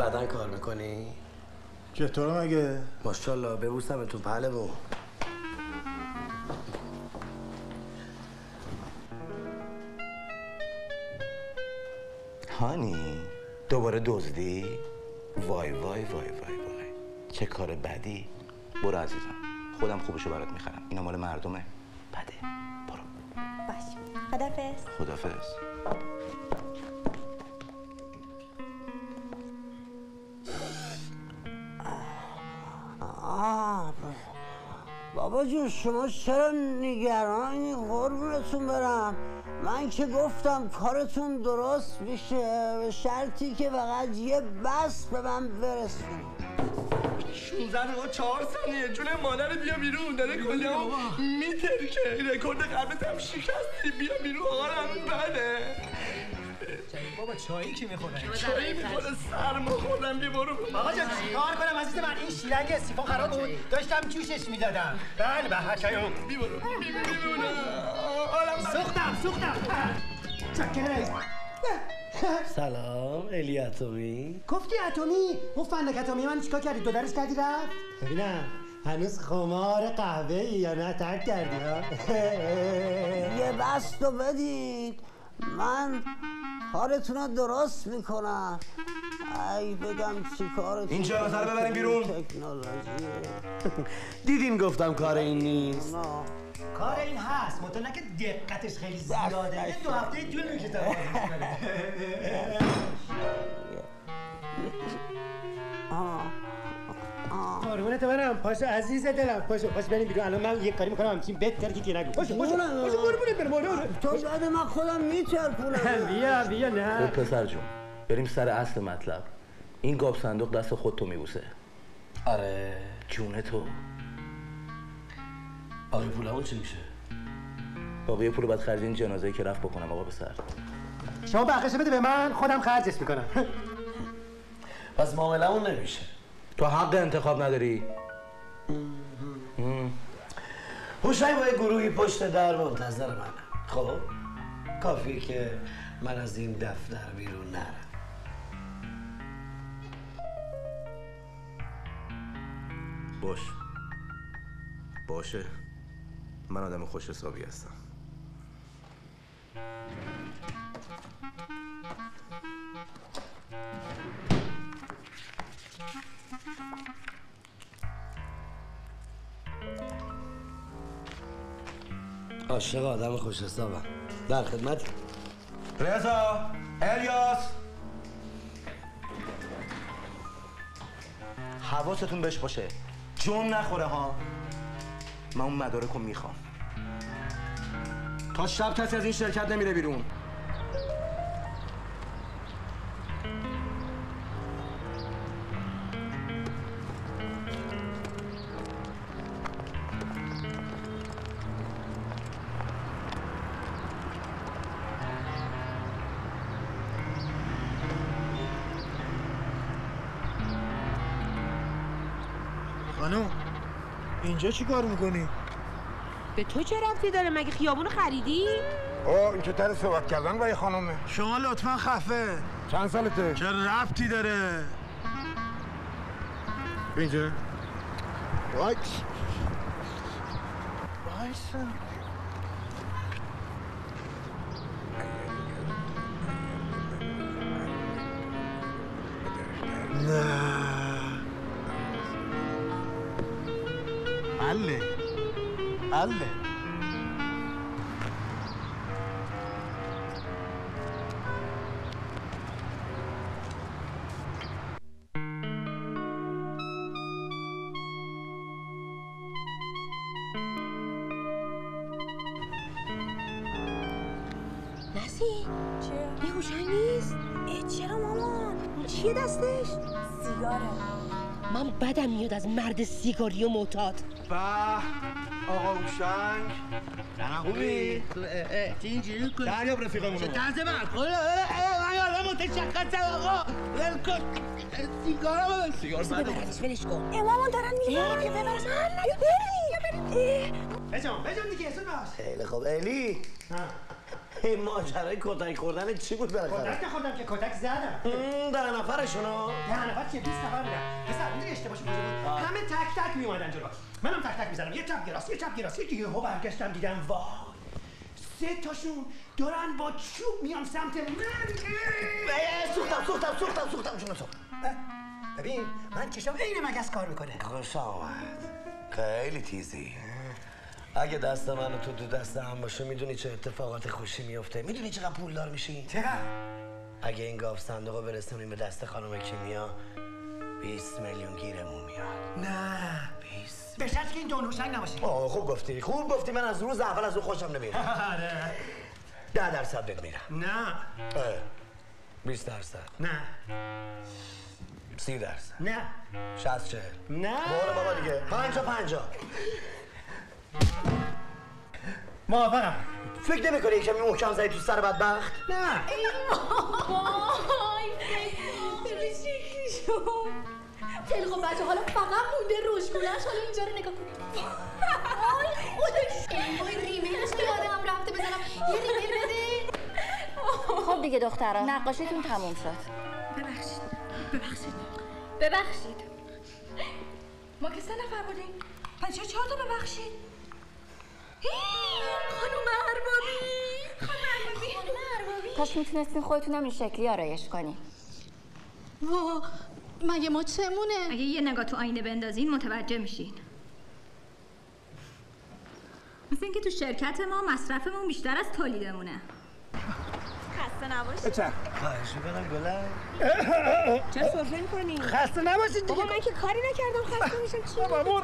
بدن کار می‌کنی؟ چطور مگه؟ ماشاءالله ببوسم تو هانی دوباره دزدی؟ وای وای وای وای وای. چه کار بدی. برو عزیزم. خودم خوبشو برات می‌خرم. اینا مال مردمه. بده. باش. خدافز خدافز بابا جون شما چرا نگرانی؟ قربونتون برم. من که گفتم کارتون درست میشه به شرطی که فقط یه بس به من برسونید 16 دقیقه 4 ثانیه جون مادر بیا بیرون. داره کلی هم میترکه. رکورد قبلت هم شکستی بیا بیرون آقا هم بده. بابا چایی کی می‌خوره؟ چایی می‌خوره سرما خوردم بیا برو. آقا جان کار کنم عزیز من. این شیلنگ استیفان خراب بود. داشتم جوشش می‌دادم. بله به هچایون بی برو. بی سوختم سوختم. چکرش سلام الی اتمی. گفتی اتمی؟ اون فندک اتمی من چیکار کردی؟ دو درش کردی رفت؟ ببینم هنوز خمار قهوه ای یا نه ترک کردی ها؟ یه بس رو بدید. من کارتون رو درست می‌کنم. ای بگم چی کارتون این جنازه رو ببریم بیرون. دیدین گفتم کار این نیست. کار این هست. مطمئن که دقتش خیلی زیاده. یه دو هفته طول می‌کشه تا. قربونت برم. پاشو عزیز دلم. پاشو پاشو بریم بیرون. الان من یه کاری می‌کنم. همچین بهتر که نگو. پاشو پاشو پاشو قربونت برم. تو بعد من خودم میچرپونم بیا بیا نه. پسر جون بریم سر اصل مطلب. این گاب صندوق دست خود تو میبوسه. آره. جون تو. آقای پولمون چی میشه؟ باقی پول بعد خرج این جنازه که رفت بکنم آقا پسر شما بقیش بده به من خودم خرجش می‌کنم پس معاملمون نمیشه. تو حق انتخاب نداری؟ هوشنگ با یه گروهی پشت در منتظر منم. خب؟ کافیه که من از این دفتر بیرون نرم. باش باشه. من آدم خوش حسابی هستم. عاشق آدم خوش حسابم. در خدمت. رضا الیاس. حواستون بهش باشه. جون نخوره ها. من اون مدارک رو می‌خوام. تا شب کسی از این شرکت نمیره بیرون خانم اینجا چی کار می‌کنی؟ به تو چه ربطی داره؟ مگه خیابونو خریدی؟ او این چه طرز صحبت کردن با یه خانومه شما لطفا خفه. چند سالته؟ چه ربطی داره؟ اینجا. وایس. وایس نه. حله حله نسی چه؟ یه هوشنگ نیست؟ اه چرا مامان اون چیه دستش؟ سیگاره من بدم میاد از مرد سیگاری و معتاد به آقا هوشنگ خوبی؟ چی اینجوری کنی؟ دریاب رفیقمونو. چه طرز من. خدا من آدم متشخصم آقا. ول کن. سیگارا ببر. سیگار بده ولش کن. اه مامان دارن میرن که ببرن بیا بریم بجام بجام دیگه زود باش. خیلی خوب. الی. این ماجرای کتک خوردن چی بود بالاخره کتک نخوردم که کتک زدم. ده نفرشونو. ده نفر چیه 20 نفر بودن. پسر می‌دونی اشتباهش کجا بود؟ آه. همه تک تک میومدن جلو منم تک تک می‌زنم. یه چپ گراس یه چپ گراس. یه دیگه هو برگشتم دیدم وای. سه تاشون دارن با چوب میان سمت من. سوختم سوختم سوختم سوختم جون تو ببین من چشم عین مگس کار می‌کنه. خوش آمد. خیلی تیزی. اگه دست من تو دو دست هم باشه می‌دونی چه اتفاقات خوشی میفته می‌دونی چقدر پولدار میشی؟ چقدر؟ اگه این گاف صندوق برسونیم به دست خانم کیمیا 20 میلیون گیرمون میاد. نه. 20 به شرط که این دون نباشه. آه خوب گفتی. خوب گفتی. من از روز اول از او خوشم نمیاد. آره. ده درصد بهت میرم. نه. اه. 20 درصد. نه. سی درصد. نه. 60 چهل. نه. برو بابا دیگه. پنجا پنجا. موافقم. فکر نمی کنی کمی محکم زدی تو سر بدبخت؟ نه. وای. ببین چی شد؟ خیلی خب بچه حالا فقط مونده روشگولش حالا اینجا رو نگاه کن وای خودش. ای وای ریمیلش که یادم رفته بزنم یه ریمیل بده. خب دیگه دخترا نقاشیتون تموم شد. ببخشید. ببخشید. ببخشید. ما که سه نفر بودیم. پس چرا چهار تا ببخشید؟ خانم اربابی. خانم اربابی. کاش می‌تونستین خودتونم این شکلی آرایش کنین وا مگه ما چمونه؟ اگه یه نگاه تو آینه بندازین متوجه میشین. مثل اینکه تو شرکت ما مصرفمون بیشتر از تولیدمونه. خسته نباشی. بچه خواهش می‌کنم گلم. چرا سرفه می‌کنی؟ خسته نباشید دیگه. بابا من که کاری نکردم خسته میشم. چی؟ بابا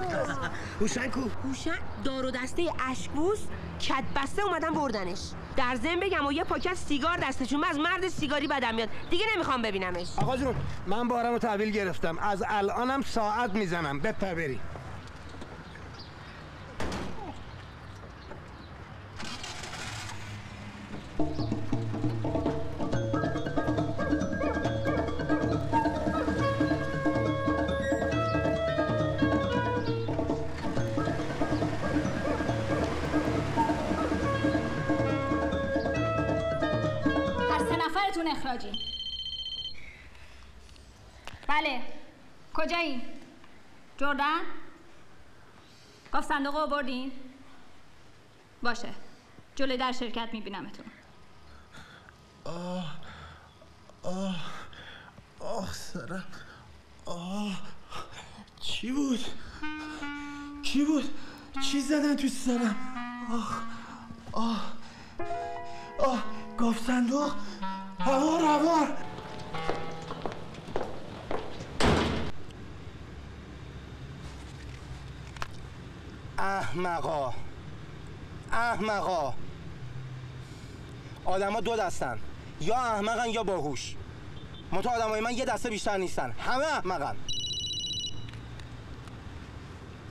هوشنگ کو. هوشن دار و دسته اشکبوس کت بسته اومدن بردنش. در ضمن بگم و یه پاکت سیگار دستشون من از مرد سیگاری بدم میاد. دیگه نمی‌خوام ببینمش. آقا جون من بارم رو تحویل گرفتم. از الانم ساعت می‌زنم. بپر بری جردن؟ گفت صندوق رو بردین؟ باشه جلوی در شرکت میبینمتون آه آه آه سرم آه چی بود؟ کی بود؟ چی زدن تو سرم؟ آه آه آه گفت صندوق هوار هوار احمقا. احمقا. آدما دو دستن. یا احمقن یا باهوش. متا آدمای من یه دسته بیشتر نیستن. همه احمقن.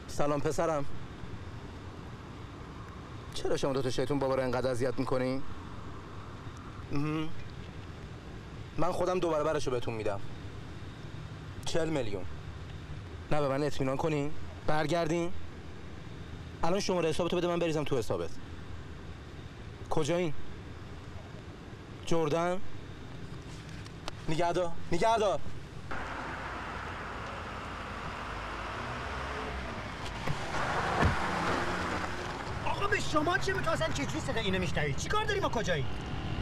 سلام پسرم. چرا شما دو تا شیطون بابا رو انقدر اذیت می‌کنین؟ من خودم دو برابرش رو بهتون میدم. چل میلیون. نه به من اطمینان کنین برگردین. الان شماره حسابتو بده من بریزم تو حسابت. کجایین جردن؟ نگهدار نگهدار. آقا به شما چه اصلا چجوری صدا اینو میشنوید؟ چیکار داری ما کجایی؟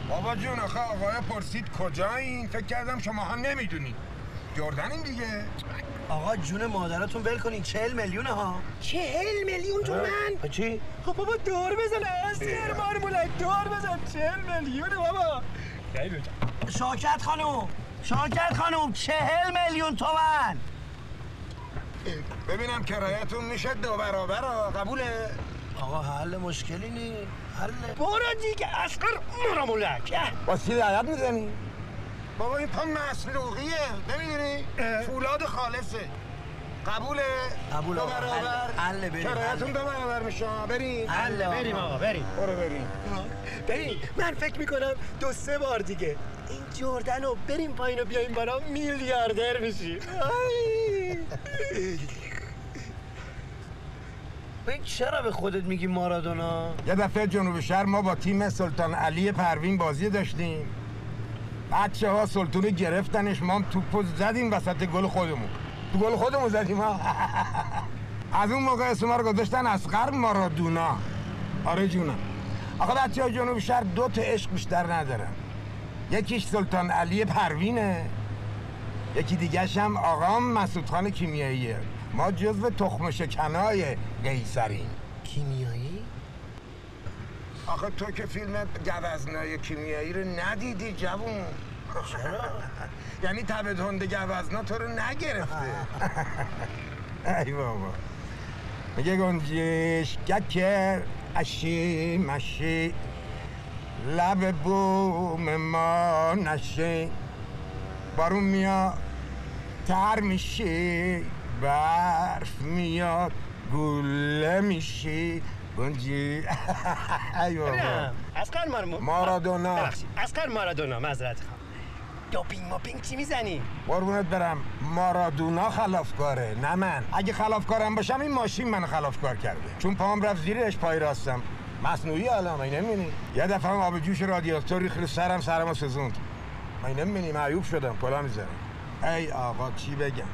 بابا جون آخه آقای پرسید کجایین فکر کردم شما ها نمی‌دونید. جردنین دیگه. آقا جون مادراتون ول کنین. چهل میلیونه ها. چهل میلیون تومن چی؟ خب بابا دور بزن. از خیربار بلند. دور بزن. چهل میلیون بابا. شاکت خانوم. شاکت خانوم. چهل میلیون تومن ببینم کرایتون میشه دو برابر ها. قبوله. آقا حل مشکلی نی. حل. برو دیگه. اسقر برو مولک با سی عدد می‌زنی؟ بابا این پا مسلوقیه نمی‌دونی؟ فولاد خالصه. قبوله قبول دو آقا. برابر. حل- حل بریم. کرایتون دو برابر میشه. بریم. حل آقا. بریم آقا بریم. برو بریم. ببین من فکر می‌کنم دو سه بار دیگه این جردن رو بریم پایین و بیایم بالا. میلیاردر میشی ببین چرا به خودت میگی مارادونا؟ یه دفعه جنوب شهر ما با تیم سلطان علی پروین بازی داشتیم. بچه ها سلطون گرفتنش ما هم توپو زدیم وسط گل خودمون. تو گل خودمون زدیم ها؟ از اون موقع اسم رو گذاشتن اسقر مارادونا. آره جونم. آقا بچه ها جنوب شهر دو تا عشق بیشتر ندارن یکیش سلطان علی پروینه. یکی دیگهش هم آقام مسعود خان کیمیاییه. ما جزو تخم شکنای قیصریم. کیمیایی؟ آخه تو که فیلم گوزنای کیمیایی رو ندیدی جوون. چرا؟ یعنی تب هنده گوزنا تو رو نگرفته. ای بابا. میگه گنجش گکر اشی مشی. لب بوم ما نشی. بارون میاد تر میشی. برف میاد گله میشی. گنجی ای بابا نه، اسقر مارمو مارادونا. اسقر مارادونا معذرت خواهم دوپینگ ماپینگ چی می‌زنی قربونت برم مارادونا خلافکاره نه من اگه خلافکارم باشم این ماشین من خلافکار کرده چون پام رفت زیرش پای راستم مصنوعی الان من نمی‌بینی یه دفعه هم آب جوش رادیاتور ریخت رو سرم سرمو سوزوند من نمی‌بینی معیوب شدم کلا می‌زنم ای آقا چی بگم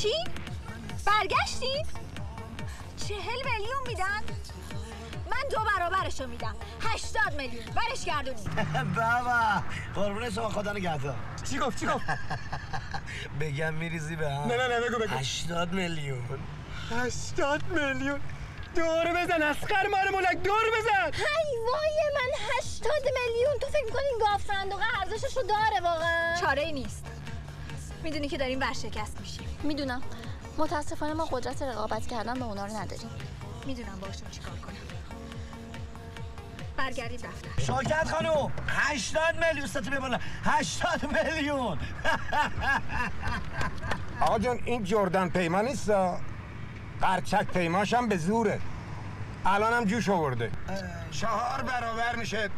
چی؟ برگشتی؟ چهل میلیون میدن؟ من دو برابرشو میدم. هشتاد میلیون. برش گردونی بابا قربون شما خدا نگهدار. چی گفت چی گفت؟ بگم میریزی به هم. نه نه نه بگو بگو. 80 میلیون. 80 میلیون. دور بزن اسقر مار مولک دور بزن. هی وای من هشتاد میلیون. تو فکر می‌کنی این گاف صندوقه ارزشش رو داره واقعا؟ چاره ای نیست. می‌دونی که داریم ورشکست میشیم. می‌دونم. متاسفانه ما قدرت رقابت کردن با اونا رو نداریم. می‌دونم باشون چیکار کنم. برگردید دفتر شاکت خانم 80 میلیون. ستو بیا بالا. 80 میلیون. آقا جان این جردن پیما نیستا قرچک پیماش هم به زوره. الان هم جوش آورده. چهار برابر میشه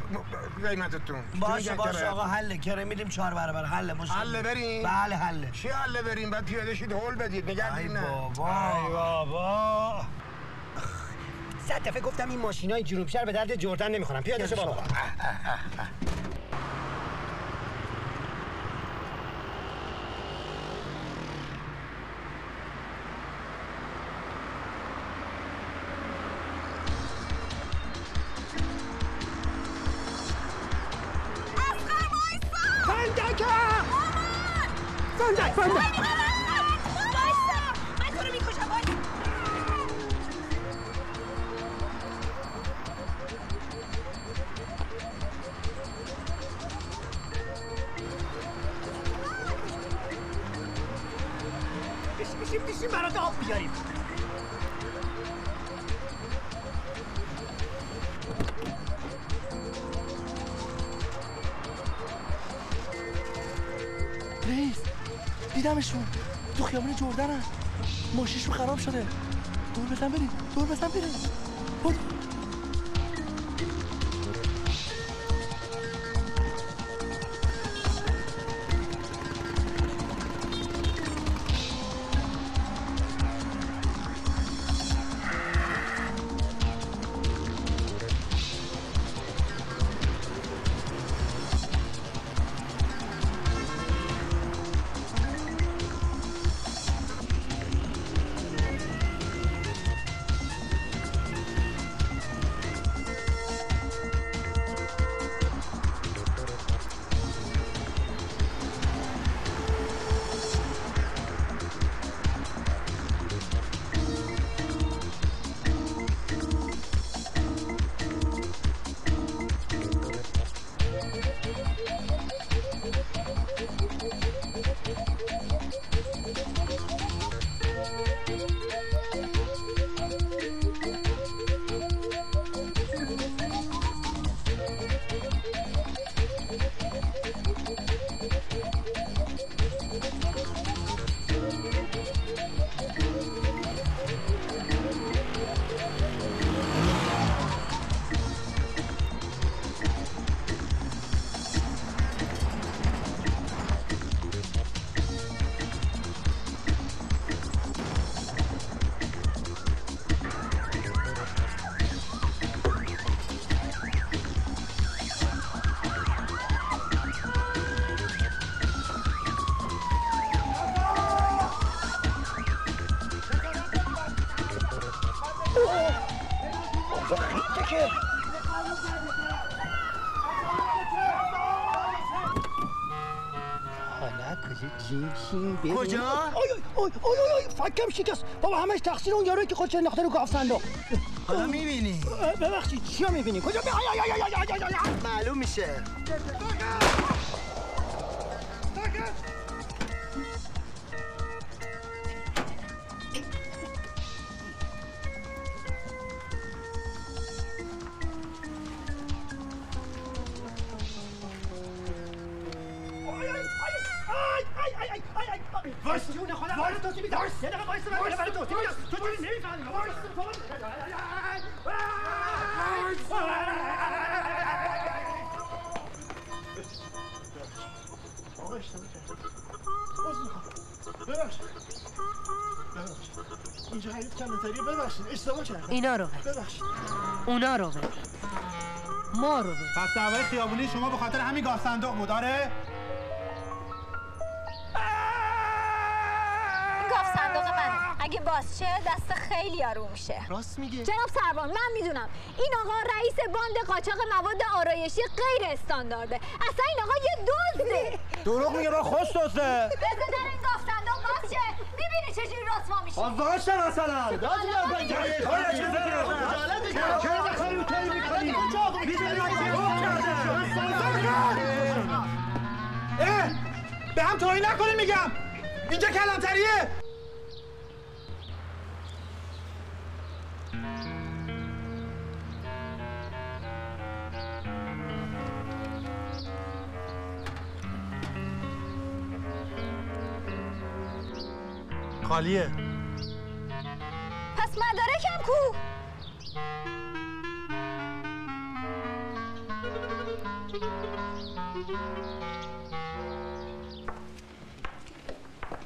قیمتتون. باشه باشه آقا حله. کره میدیم چهار برابر. حله مشکل حله بریم؟ بله حله. چی حله بریم؟ بعد پیاده شید هول بدید. نگه ای نه. بابا. ای بابا. صد دفعه گفتم این ماشینای جنوب شهر به درد جردن نمی‌خورن. پیاده شو بابا ماشینشون خراب شده دور بزن بریم دور بزن بریم بریم کجا؟ آی آی آی آی آی فکم شکست بابا همش تقصیر اون یاروی که خودش انداخته رو گاوصندوق حالا می‌بینی ببخشید چیا می‌بینی کجا می آی آی آی آی آی آی آی معلوم میشه اینا رو ببخشید. اونا رو ببین. ما رو ببین. پس دعوای خیابونی شما به خاطر همین گاه صندوق بود آره؟ این گاف صندوق منه اگه باز شه دست خیلی آروم میشه. راست میگه جناب سروان من می‌دونم. این آقا رئیس باند قاچاق مواد آرایشی غیر استاندارده. اصلا این آقا یه دزده. دروغ میگه را خوش دزده بذار در این گاف صندوق باز شه می‌بینی چجوری رسوا میشه باشه مثلا. اه به هم توهین نکنی میگم. اینجا کلانتریه خالیه پس مدارکم کو.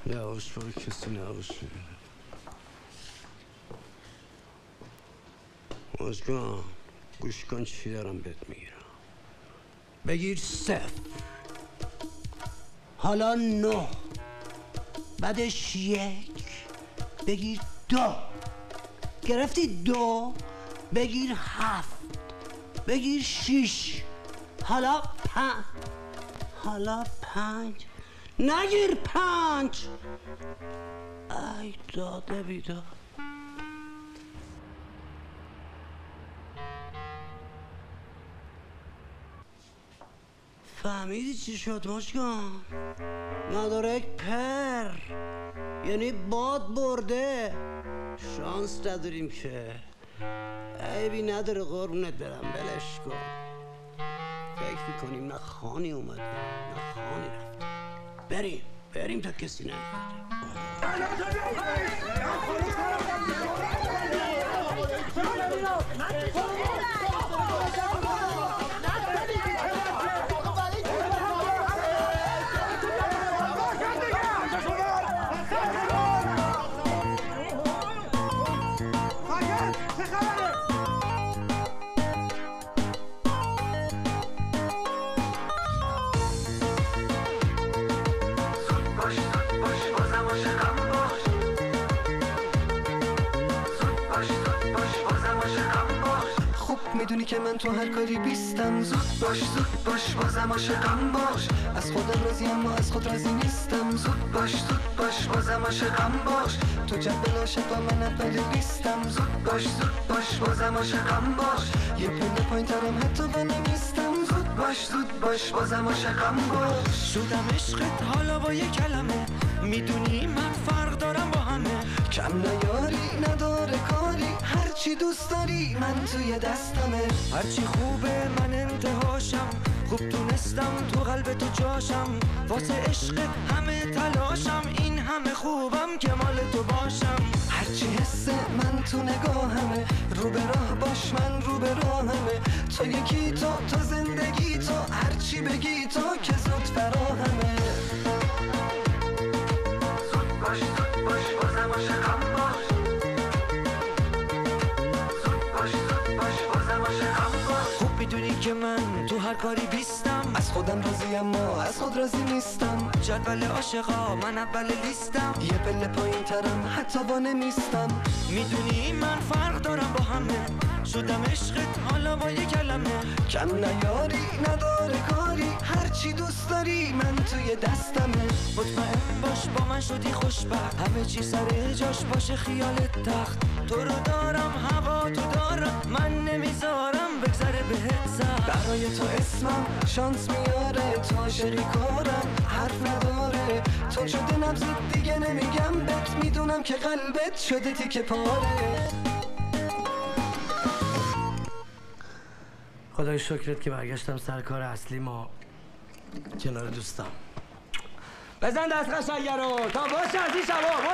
یواش برو کسی نباشه مازگان گوش کن چی دارم بهت می‌گیرم بگیر صفر. حالا نه. بعدش یک. بگیر دو. گرفتی دو. بگیر هفت. بگیر شیش. حالا پنج حالا پنج. نگیر پنج. ای داده بیداد فهمیدی چی شد مشکان؟ مدارک پر. یعنی باد برده. شانس نداریم که. عیبی نداره قربونت برم بلش کن. فکر می‌کنیم نه خانی اومده نه خانی رفته بریم بریم تا کسی نیاد. می‌دونی که من تو هر کاری بیستم. زود باش زود باش بازم عاشقم باش. از خودم راضی اما از خود راضی نیستم. زود باش زود باش بازم عاشقم باش. تو جبل عاشق و من اول لیستم زود باش زود باش بازم عاشقم باش. یه پله پایین ترم حتی و نمیستم. زود باش زود باش بازم عاشقم باش. شدم عشقت حالا با یه کلمه. می‌دونی من فرق دارم با همه. کم نیاری نداره کاری. هرچی دوست داری؟ من توی دستمه. هرچی خوبه من انتهاشم. خوب تونستم تو قلب تو جاشم. واسه عشق همه تلاشم. این همه خوبم که مال تو باشم. هرچی حس من تو نگاهمه. رو به راه باش من رو به راهمه. تو یکی تو تو زندگی تو. هرچی بگی تو که زود فراهمه. راضی نیستم. جدول عاشقا من اول لیستم. یه پله پایین ترم حتی با نمیستم. می‌دونی من فرق دارم با همه. شدم عشقت حالا با یه کلمه. کم نیاری نداره کاری. هرچی دوست داری من توی دستمه. مطمئن باش با من شدی خوشبخت. همه چی سر جاش باشه خیالت تخت. تو رو دارم هوا تو دارم. من نمی‌ذارم بگذره بهت برای تو اسمم شانس میاره. تو عاشقی کارم حرف نداره. تو شده نبزت دیگه نمیگم بهت. می‌دونم که قلبت شده تیکه پاره. خدای شکرت که برگشتم سر کار اصلی ما. کنار دوستم بزن دست قشنگه رو. تا باشه از این شبا